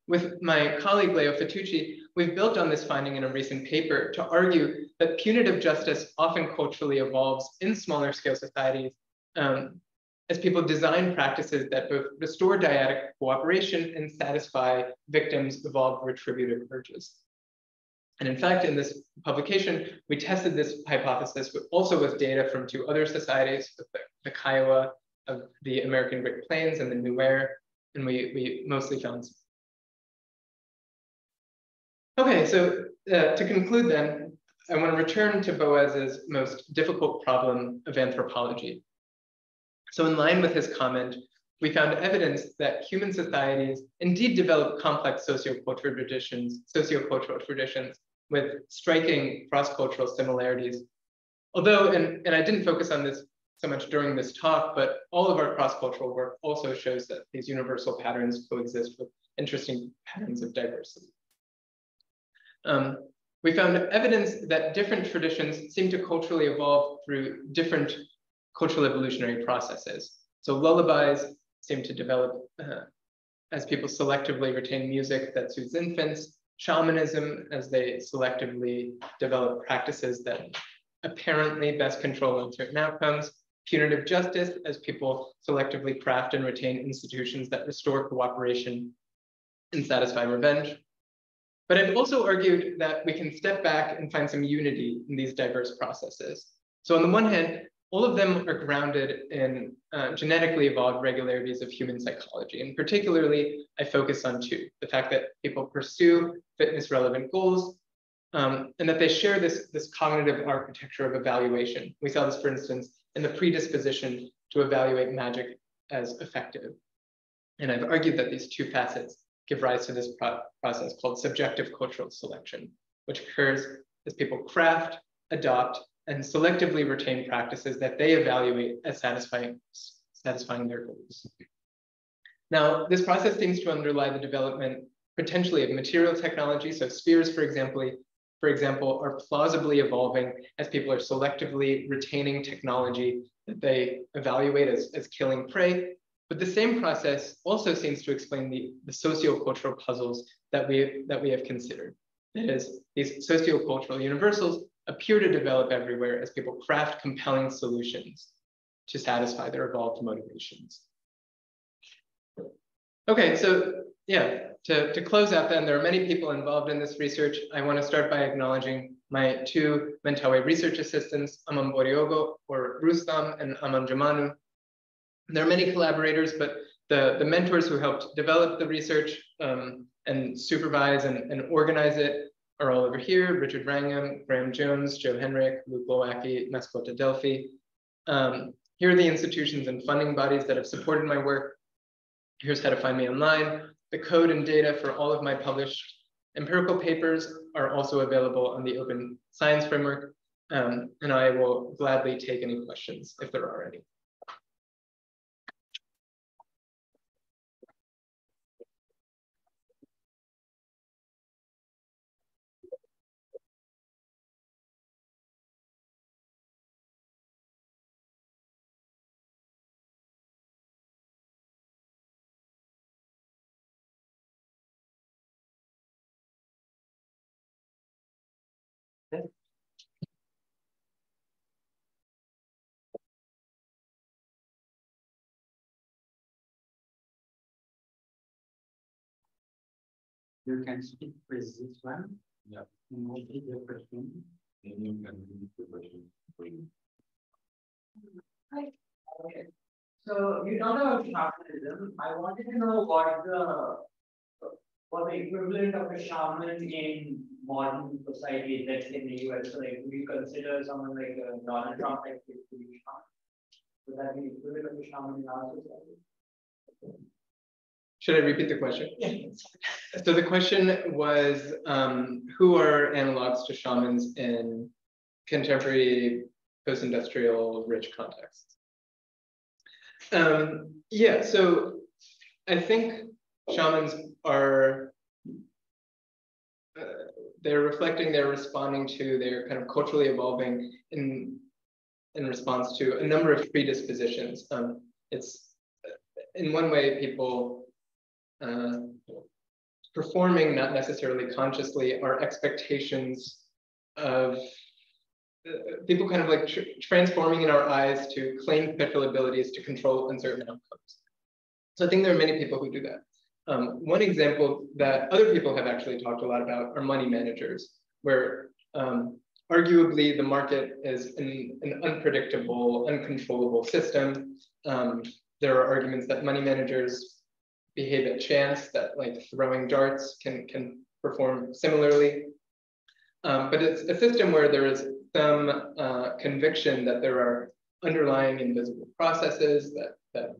With my colleague Leo Fitouchi, we've built on this finding in a recent paper to argue that punitive justice often culturally evolves in smaller scale societies um, as people design practices that both restore dyadic cooperation and satisfy victims' evolved retributive urges. And in fact, in this publication, we tested this hypothesis but also with data from two other societies, the, the Kiowa of the American Great Plains and the Nuer, and we, we mostly found. Okay, so uh, to conclude then, I want to return to Boas's most difficult problem of anthropology. So in line with his comment, we found evidence that human societies indeed develop complex sociocultural traditions, sociocultural traditions with striking cross-cultural similarities. Although, and, and I didn't focus on this so much during this talk, but all of our cross-cultural work also shows that these universal patterns coexist with interesting patterns of diversity. Um, we found evidence that different traditions seem to culturally evolve through different cultural evolutionary processes. So lullabies seem to develop uh, as people selectively retain music that suits infants, shamanism as they selectively develop practices that apparently best control certain outcomes, punitive justice as people selectively craft and retain institutions that restore cooperation and satisfy revenge. But I've also argued that we can step back and find some unity in these diverse processes. So on the one hand, all of them are grounded in uh, genetically evolved regularities of human psychology. And particularly, I focus on two, the fact that people pursue fitness relevant goals um, and that they share this, this cognitive architecture of evaluation. We saw this, for instance, in the predisposition to evaluate magic as effective. And I've argued that these two facets give rise to this pro process called subjective cultural selection, which occurs as people craft, adopt, and selectively retain practices that they evaluate as satisfying, satisfying their goals. Now, this process seems to underlie the development potentially of material technology. So spheres, for example, for example, are plausibly evolving as people are selectively retaining technology that they evaluate as, as killing prey. But the same process also seems to explain the, the sociocultural puzzles that we, that we have considered. That is, these sociocultural universals appear to develop everywhere as people craft compelling solutions to satisfy their evolved motivations. Okay, so yeah, to, to close out then, there are many people involved in this research. I want to start by acknowledging my two Mentawai research assistants, Aman Boriogo or Rustam and Aman Jamanu. There are many collaborators, but the, the mentors who helped develop the research um, and supervise and, and organize it are all over here, Richard Wrangham, Graham Jones, Joe Henrich, Luke Glowacki, Mascota Delphi. Um, here are the institutions and funding bodies that have supported my work. Here's how to find me online. The code and data for all of my published empirical papers are also available on the Open Science Framework, um, and I will gladly take any questions if there are any. You can speak with this one. Yeah. And repeat the question. And you can repeat the question for you. Hi. Okay. So you know about shamanism. I wanted to know what the what the equivalent of a shaman in modern society, let's say in the US. So like, would you consider someone like uh, Donald Trump like to be shaman? Would that be equivalent of a shaman in our society? Should I repeat the question? Yeah. So the question was, um, who are analogs to shamans in contemporary post-industrial rich contexts? Um, yeah, so I think shamans are uh, they're reflecting, they're responding to, they're kind of culturally evolving in in response to a number of predispositions. Um, it's in one way people uh, performing, not necessarily consciously, our expectations of uh, people kind of like tr transforming in our eyes to claim special abilities to control uncertain outcomes. So I think there are many people who do that. Um, one example that other people have actually talked a lot about are money managers, where um, arguably the market is an, an unpredictable, uncontrollable system. Um, there are arguments that money managers behave at chance, that like throwing darts can, can perform similarly. Um, but it's a system where there is some uh, conviction that there are underlying invisible processes that, that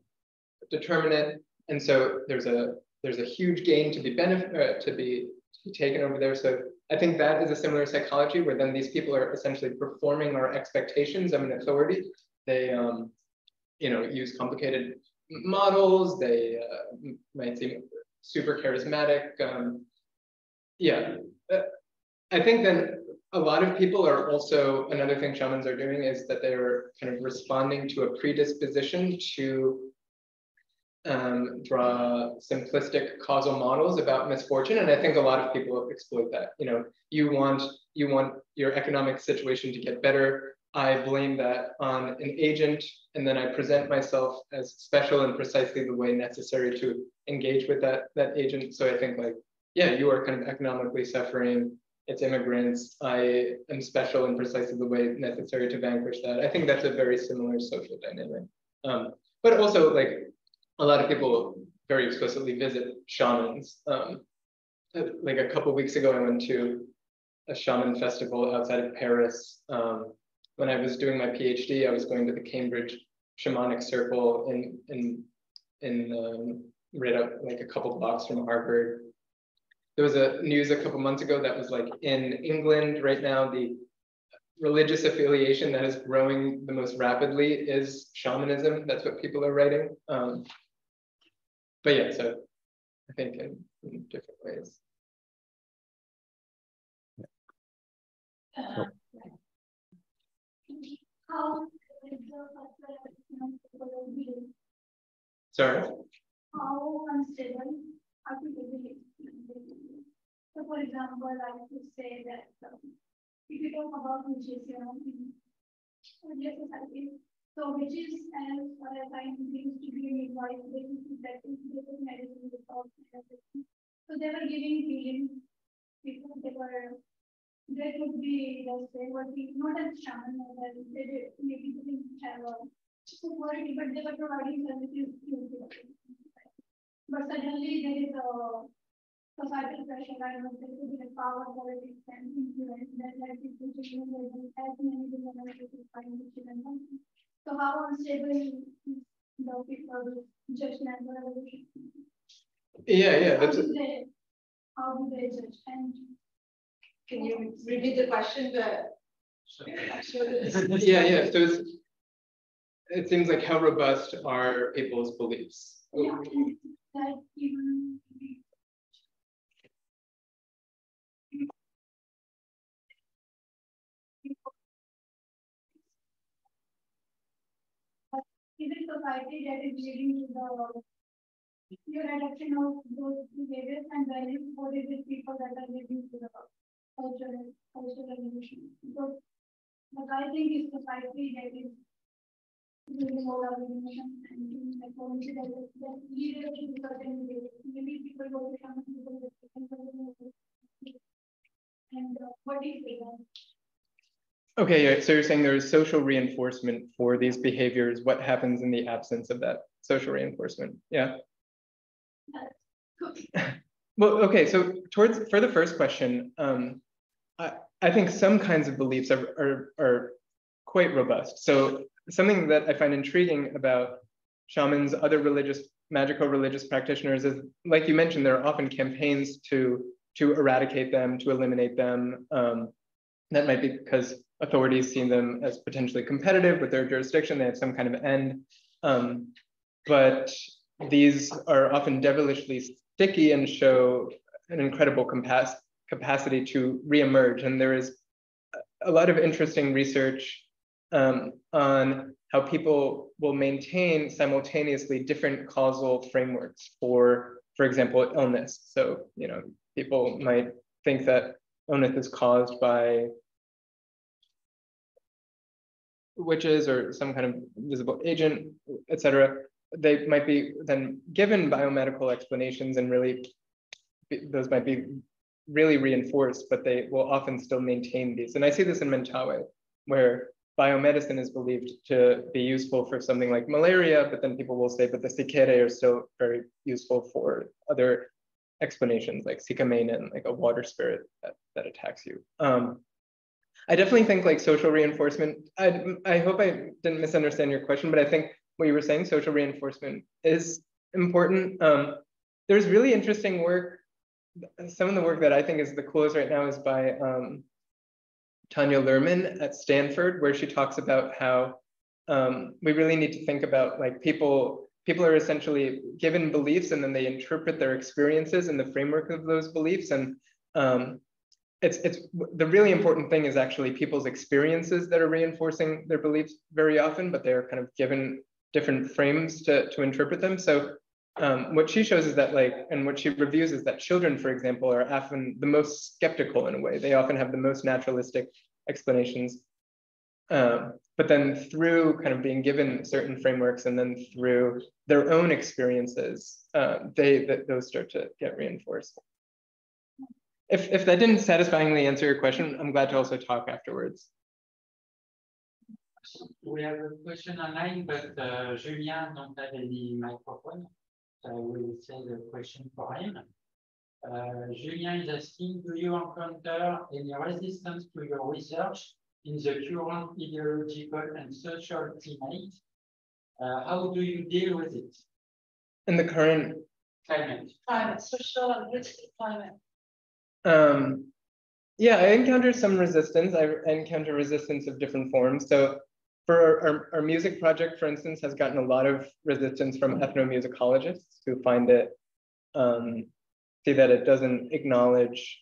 determine it. And so there's a there's a huge gain to be benefit uh, to be taken over there. So I think that is a similar psychology where then these people are essentially performing our expectations of an authority. They um, you know use complicated models. They uh, might seem super charismatic. Um, yeah, uh, I think then a lot of people are also another thing shamans are doing is that they're kind of responding to a predisposition to um, draw simplistic causal models about misfortune, and I think a lot of people exploit that. You know, you want you want your economic situation to get better. I blame that on an agent, and then I present myself as special in precisely the way necessary to engage with that that agent. So I think like, yeah, you are kind of economically suffering. It's immigrants. I am special in precisely the way necessary to vanquish that. I think that's a very similar social dynamic. Um, but also like a lot of people very explicitly visit shamans. Um, like a couple weeks ago, I went to a shaman festival outside of Paris. Um, when I was doing my PhD, I was going to the Cambridge Shamanic Circle in in in um, right up like a couple blocks from Harvard. There was a news a couple months ago that was like in England right now the religious affiliation that is growing the most rapidly is shamanism. That's what people are writing. Um, but yeah, so I think in, in different ways. Uh, how Sorry. How unstable people So, for example, I would say that um, if you talk about which is your own society, so which is as far as I used to be an advice, they that is different medicine without medicine. So they were giving healing because they were they could be let's say working not as shaman as they did, maybe they didn't have a but they were providing services to But suddenly there is a societal pressure I was there could be a power politics and influence that led people to change as many different find and so how unstable is the people judgment or evolution? Yeah, yeah. That's how do they how do they judge? And can you repeat the question? But yeah, yeah. So it's it seems like how robust are people's beliefs? Yeah, is it society that is leading to the your adoption of those behaviors and values, or is it people that are leading to the cultural cultural evolution? Because what I think is society that is doing all our evolution and doing the policy that is that leaders to certain behaviors. Maybe people go to some people and uh, what do you say? Okay, so you're saying there is social reinforcement for these behaviors. What happens in the absence of that social reinforcement? Yeah. well, okay, so towards for the first question, um, I, think some kinds of beliefs are, are, are quite robust. So something that I find intriguing about shamans, other religious, magical religious practitioners is, like you mentioned, there are often campaigns to, to eradicate them, to eliminate them. Um, that might be because authorities see them as potentially competitive with their jurisdiction. They have some kind of end. Um, but these are often devilishly sticky and show an incredible capacity to reemerge. And there is a lot of interesting research um, on how people will maintain simultaneously different causal frameworks for, for example, illness. So, you know, people might think that illness is caused by witches or some kind of visible agent, et cetera. They might be then given biomedical explanations and really, those might be really reinforced, but they will often still maintain these. And I see this in Mentawai, where biomedicine is believed to be useful for something like malaria, but then people will say, but the sikerei are still very useful for other explanations like sikamainen, like a water spirit that, that attacks you. Um, I definitely think like social reinforcement, I, I hope I didn't misunderstand your question, but I think what you were saying, social reinforcement is important. Um, there's really interesting work. Some of the work that I think is the coolest right now is by um, Tanya Luhrmann at Stanford, where she talks about how um, we really need to think about like people people are essentially given beliefs and then they interpret their experiences in the framework of those beliefs. And um, it's it's the really important thing is actually people's experiences that are reinforcing their beliefs very often but they're kind of given different frames to to interpret them. So um, what she shows is that like and what she reviews is that children for example are often the most skeptical in a way. They often have the most naturalistic explanations. Um, but then through kind of being given certain frameworks and then through their own experiences uh, they that those start to get reinforced. If, if that didn't satisfyingly answer your question i'm glad to also talk afterwards. We have a question online, but uh, Julien don't have any microphone. I will say the question for him. Uh, Julien is asking, do you encounter any resistance to your research in the current ideological and social climate? Uh, how do you deal with it? In the current climate? Climate, social and political climate. Um, yeah, I encounter some resistance. I encounter resistance of different forms. So for our, our, music project, for instance, has gotten a lot of resistance from ethnomusicologists who find it, um, see that it doesn't acknowledge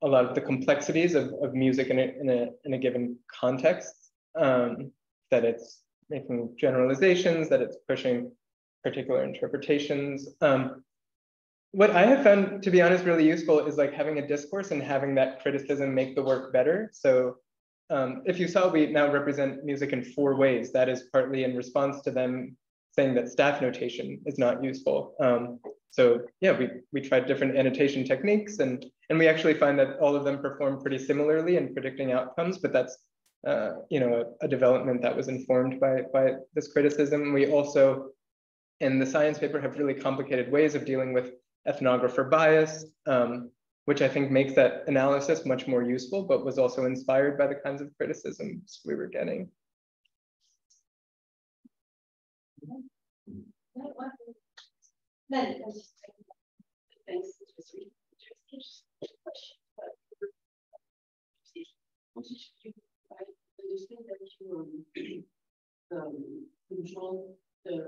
a lot of the complexities of, of music in a, in, a, in a given context, um, that it's making generalizations, that it's pushing particular interpretations. Um, what I have found, to be honest, really useful is like having a discourse and having that criticism make the work better. So um, if you saw, we now represent music in four ways. That is partly in response to them saying that staff notation is not useful. Um, so yeah, we, we tried different annotation techniques and, and we actually find that all of them perform pretty similarly in predicting outcomes, but that's uh, you know, a, a, development that was informed by, by this criticism. We also, in the science paper, have really complicated ways of dealing with ethnographer bias. Um, which I think makes that analysis much more useful, but was also inspired by the kinds of criticisms we were getting. The,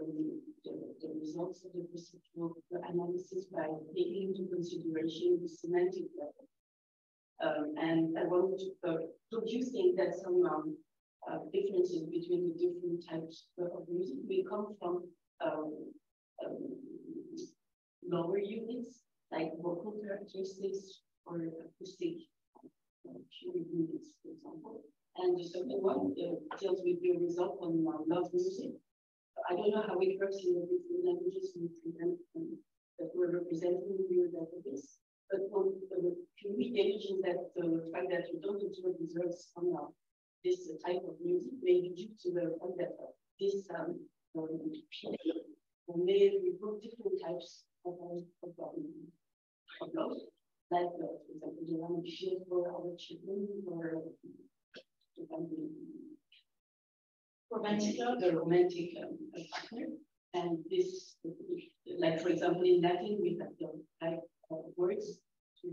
the, the results of the perceptual analysis by taking into consideration the semantic level. Um, and I wanted to, uh, do you think that some um, uh, differences between the different types of music may come from um, um, lower units, like vocal characteristics or acoustic uh, units, for example. And the second one uh, deals with the result on uh, love music. I don't know how it works in the different languages that we're representing in your database. But on, uh, can we that the fact that you don't observe results on uh, this type of music may be due to the fact that uh, this um, um, may report different types of, of, um, of like, uh, for example, the one we for our children or uh, romantic the romantic um, partner. And this, like for example, in Latin, we have the type of words to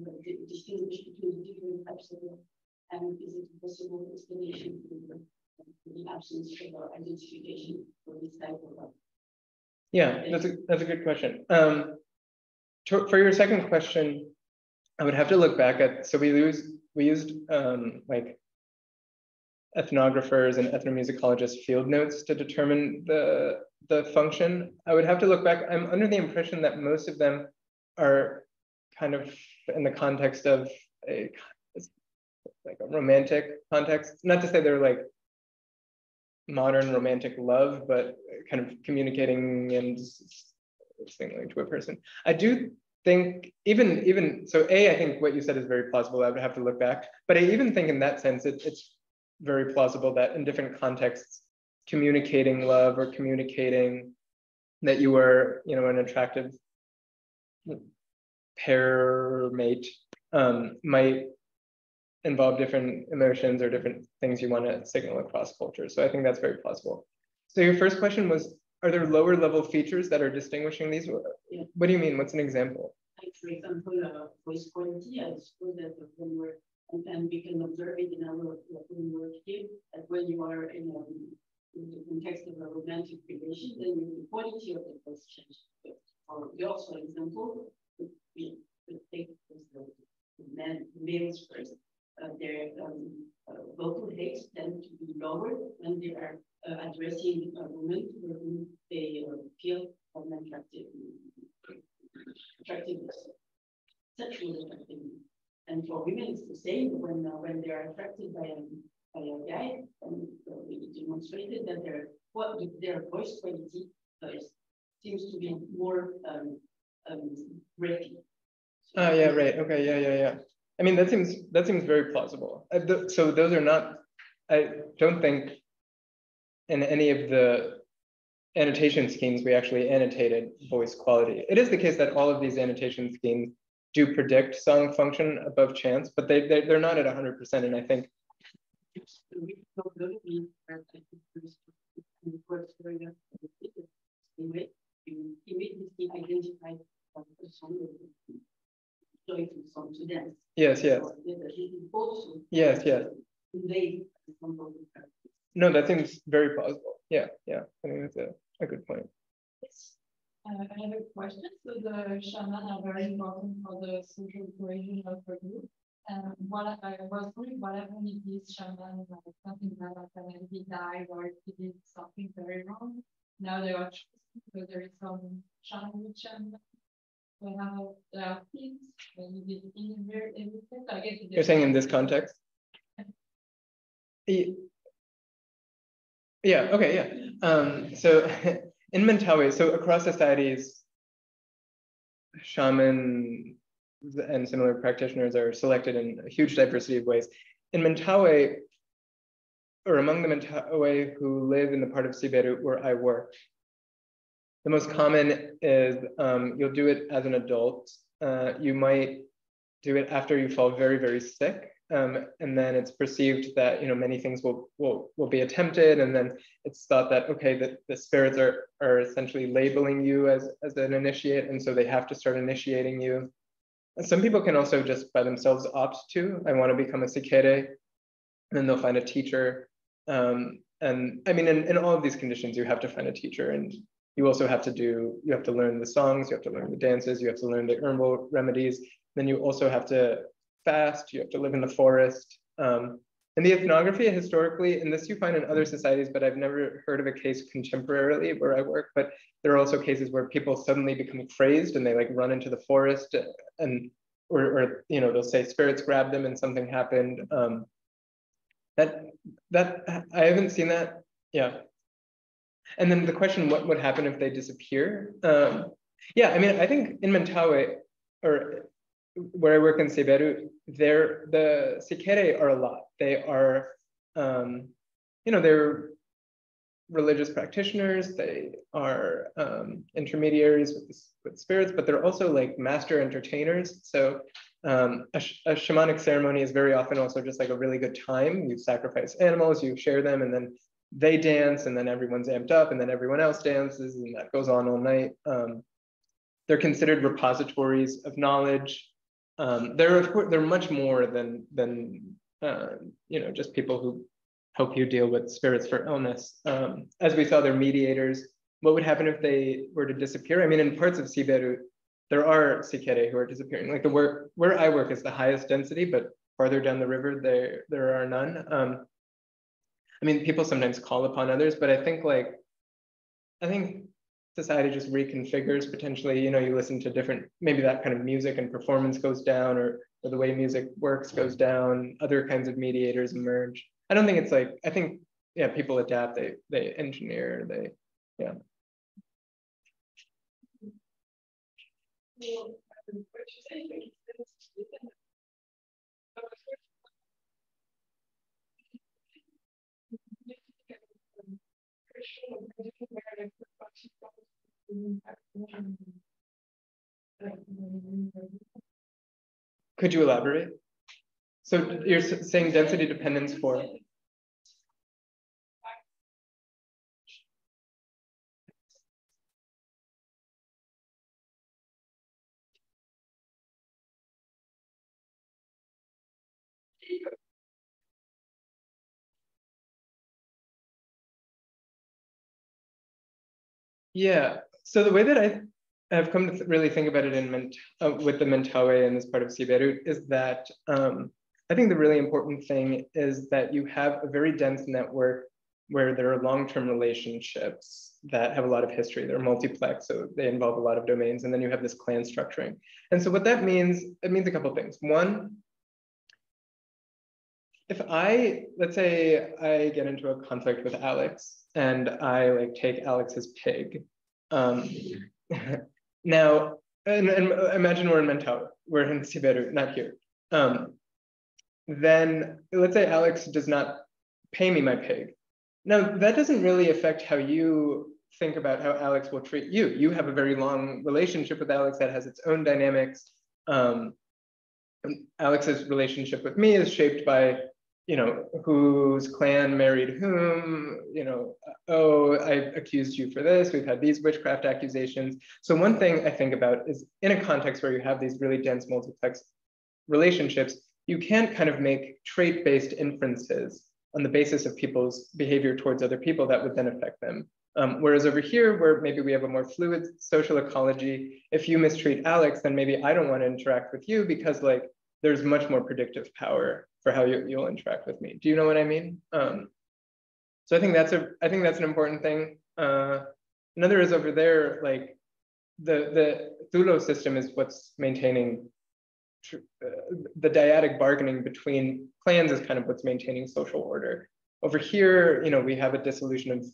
distinguish between the different types of. And is it a possible explanation for the, absence of identification for this type of? Yeah, that's a that's a good question. Um, to, for your second question, I would have to look back at, so we used, we used um, like ethnographers and ethnomusicologists field notes to determine the, the function. I would have to look back. I'm under the impression that most of them are kind of in the context of a like a romantic context. Not to say they're like modern romantic love, but kind of communicating and signaling to a person. I do think even even so a i think what you said is very plausible i would have to look back but i even think in that sense it, it's very plausible that in different contexts communicating love or communicating that you were you know an attractive pair mate um, might involve different emotions or different things you want to signal across cultures. So I think that's very plausible. So your first question was, are there lower level features that are distinguishing these? What do you mean? What's an example? For example, uh, voice quality, I suppose that when we're, and, and we can observe it in our when work here, that when you are in, a, in the context of a romantic relation, then the quality of the voice changes. For your example, we take the men, males first uh, their um, uh, vocal heights tend to be lower when they are uh, addressing a woman for whom they feel an attractive, attractiveness, sexual attractiveness. And for women, it's the same when when they are attracted by a, by a guy, and we demonstrated that their what their voice quality is, seems to be more um, um, breaking. Oh yeah, right. Okay, yeah, yeah, yeah. I mean, that seems that seems very plausible. Uh, th so those are not. I don't think in any of the annotation schemes we actually annotated voice quality. It is the case that all of these annotation schemes do predict song function above chance, but they, they they're not at 100%. And I think. Yes, yes. Yes, yes. No, that seems very plausible. Yeah, yeah. I think that's a, a good point. Uh, I have a question. So the shaman are very important for the social cohesion of the group. And what I was wondering, what happened if this shaman like something that happened he died or if he did something very wrong? Now they are because there is some shaman shaman you're saying in this context? Yeah, okay, yeah. Um, so in Mentawai, so across societies, shaman and similar practitioners are selected in a huge diversity of ways. In Mentawai, or among the Mentawai who live in the part of Siberut where I work, the most common is um, you'll do it as an adult. Uh, you might do it after you fall very, very sick. Um, and then it's perceived that you know many things will will will be attempted, and then it's thought that okay, that the spirits are are essentially labeling you as as an initiate, and so they have to start initiating you. And some people can also just by themselves opt to. I want to become a sikerei, and then they'll find a teacher. Um, and I mean, in, in all of these conditions, you have to find a teacher, and you also have to do, you have to learn the songs, you have to learn the dances, you have to learn the herbal remedies. Then you also have to fast, you have to live in the forest. Um, and the ethnography historically, and this you find in other societies, but I've never heard of a case contemporarily where I work, but there are also cases where people suddenly become crazed and they like run into the forest and, or, or you know, they'll say spirits grabbed them and something happened. Um, that, that, I haven't seen that. Yeah, and then the question, what would happen if they disappear? Um, yeah, I mean, I think in Mentawai, or where I work in Siberut, there the Sikerei are a lot. They are, um, you know, they're religious practitioners. They are um, intermediaries with, with spirits, but they're also like master entertainers. So um, a, a, shamanic ceremony is very often also just like a really good time. You sacrifice animals, you share them, and then they dance and then everyone's amped up and then everyone else dances and that goes on all night. Um, they're considered repositories of knowledge. Um, they're of course they're much more than than uh, you know just people who help you deal with spirits for illness. Um, as we saw, they're mediators. What would happen if they were to disappear? I mean, in parts of Siberut, there are Sikerei who are disappearing. Like the work where I work is the highest density, but farther down the river there there are none. Um, I mean, people sometimes call upon others, but I think like I think society just reconfigures potentially. You know, you listen to different maybe that kind of music and performance goes down, or or the way music works goes down. Other kinds of mediators emerge. I don't think it's like I think yeah, people adapt. They they engineer. They yeah. Could you elaborate? So you're saying density dependence for? Yeah. So the way that I have come to really think about it in Ment uh, with the Mentawai in this part of Siberut is that um, I think the really important thing is that you have a very dense network where there are long-term relationships that have a lot of history. They're multiplex, so they involve a lot of domains, and then you have this clan structuring. And so what that means, it means a couple things. One, if I, let's say I get into a conflict with Alex and I like take Alex's pig. Um, now, and, and, imagine we're in Mentawai, we're in Siberut, not here. Um, then let's say Alex does not pay me my pig. Now that doesn't really affect how you think about how Alex will treat you. You have a very long relationship with Alex that has its own dynamics. Um, Alex's relationship with me is shaped by you know, whose clan married whom, you know, oh, I accused you for this, we've had these witchcraft accusations. So one thing I think about is in a context where you have these really dense multiplex relationships, you can't kind of make trait-based inferences on the basis of people's behavior towards other people that would then affect them. Um, whereas over here, where maybe we have a more fluid social ecology, if you mistreat Alex, then maybe I don't want to interact with you because like there's much more predictive power for how you, you'll interact with me. Do you know what I mean? Um, so I think that's a I think that's an important thing. Uh, another is over there, like the the Tulo system is what's maintaining uh, the dyadic bargaining between clans is kind of what's maintaining social order. Over here, you know, we have a dissolution of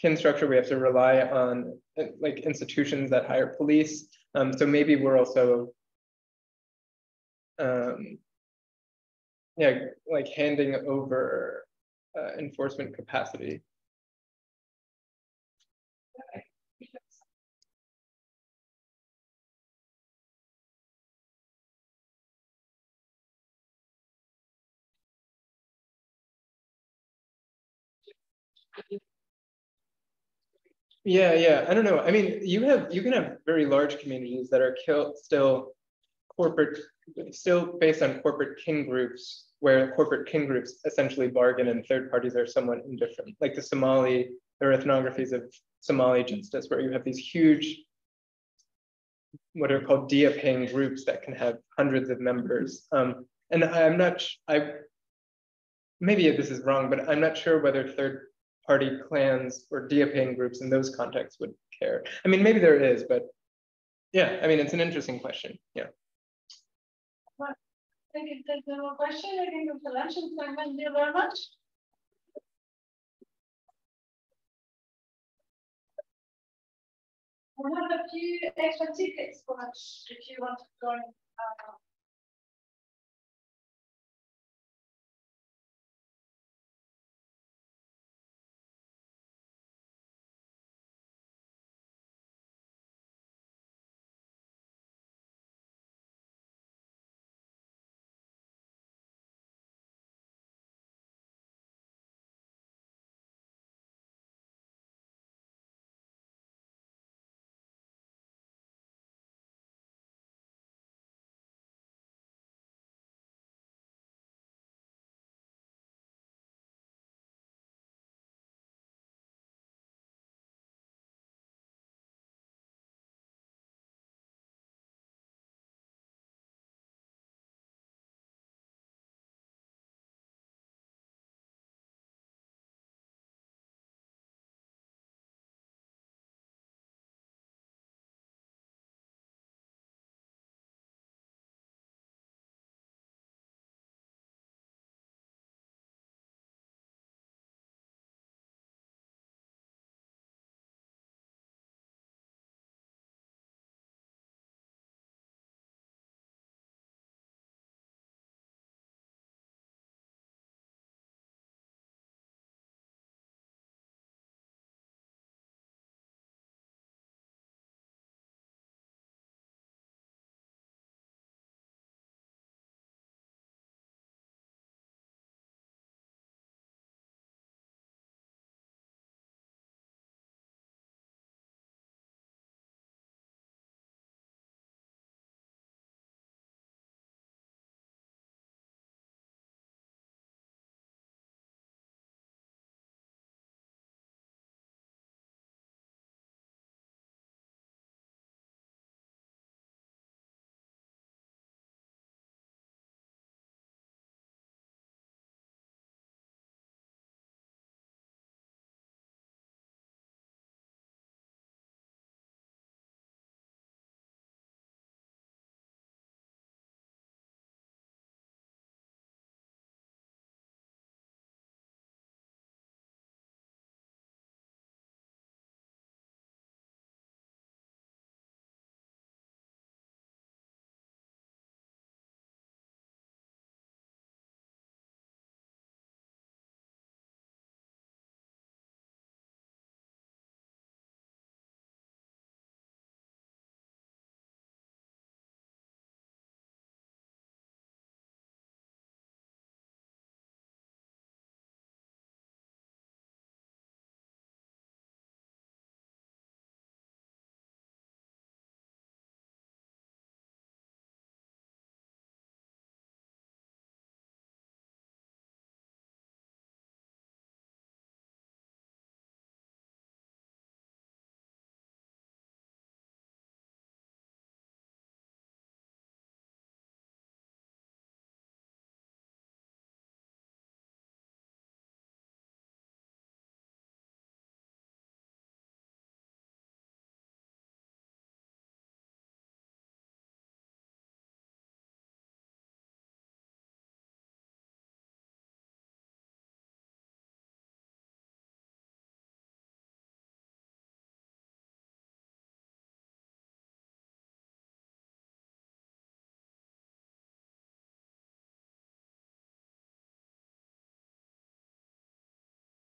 kin structure. We have to rely on like institutions that hire police. Um, so maybe we're also um, yeah, like handing over uh, enforcement capacity. Yeah, yeah. I don't know. I mean, you have you can have very large communities that are still corporate, still based on corporate kin groups where corporate kin groups essentially bargain and third parties are somewhat indifferent. Like the Somali, there are ethnographies of Somali justice where you have these huge, what are called dia paying groups that can have hundreds of members. Um, and I'm not, I maybe this is wrong, but I'm not sure whether third party clans or dia paying groups in those contexts would care. I mean, maybe there is, but yeah, I mean, it's an interesting question. Yeah. I think if there's no more question, I think the lunch thank you very much. We have a few extra tickets for lunch if you want to join. Uh,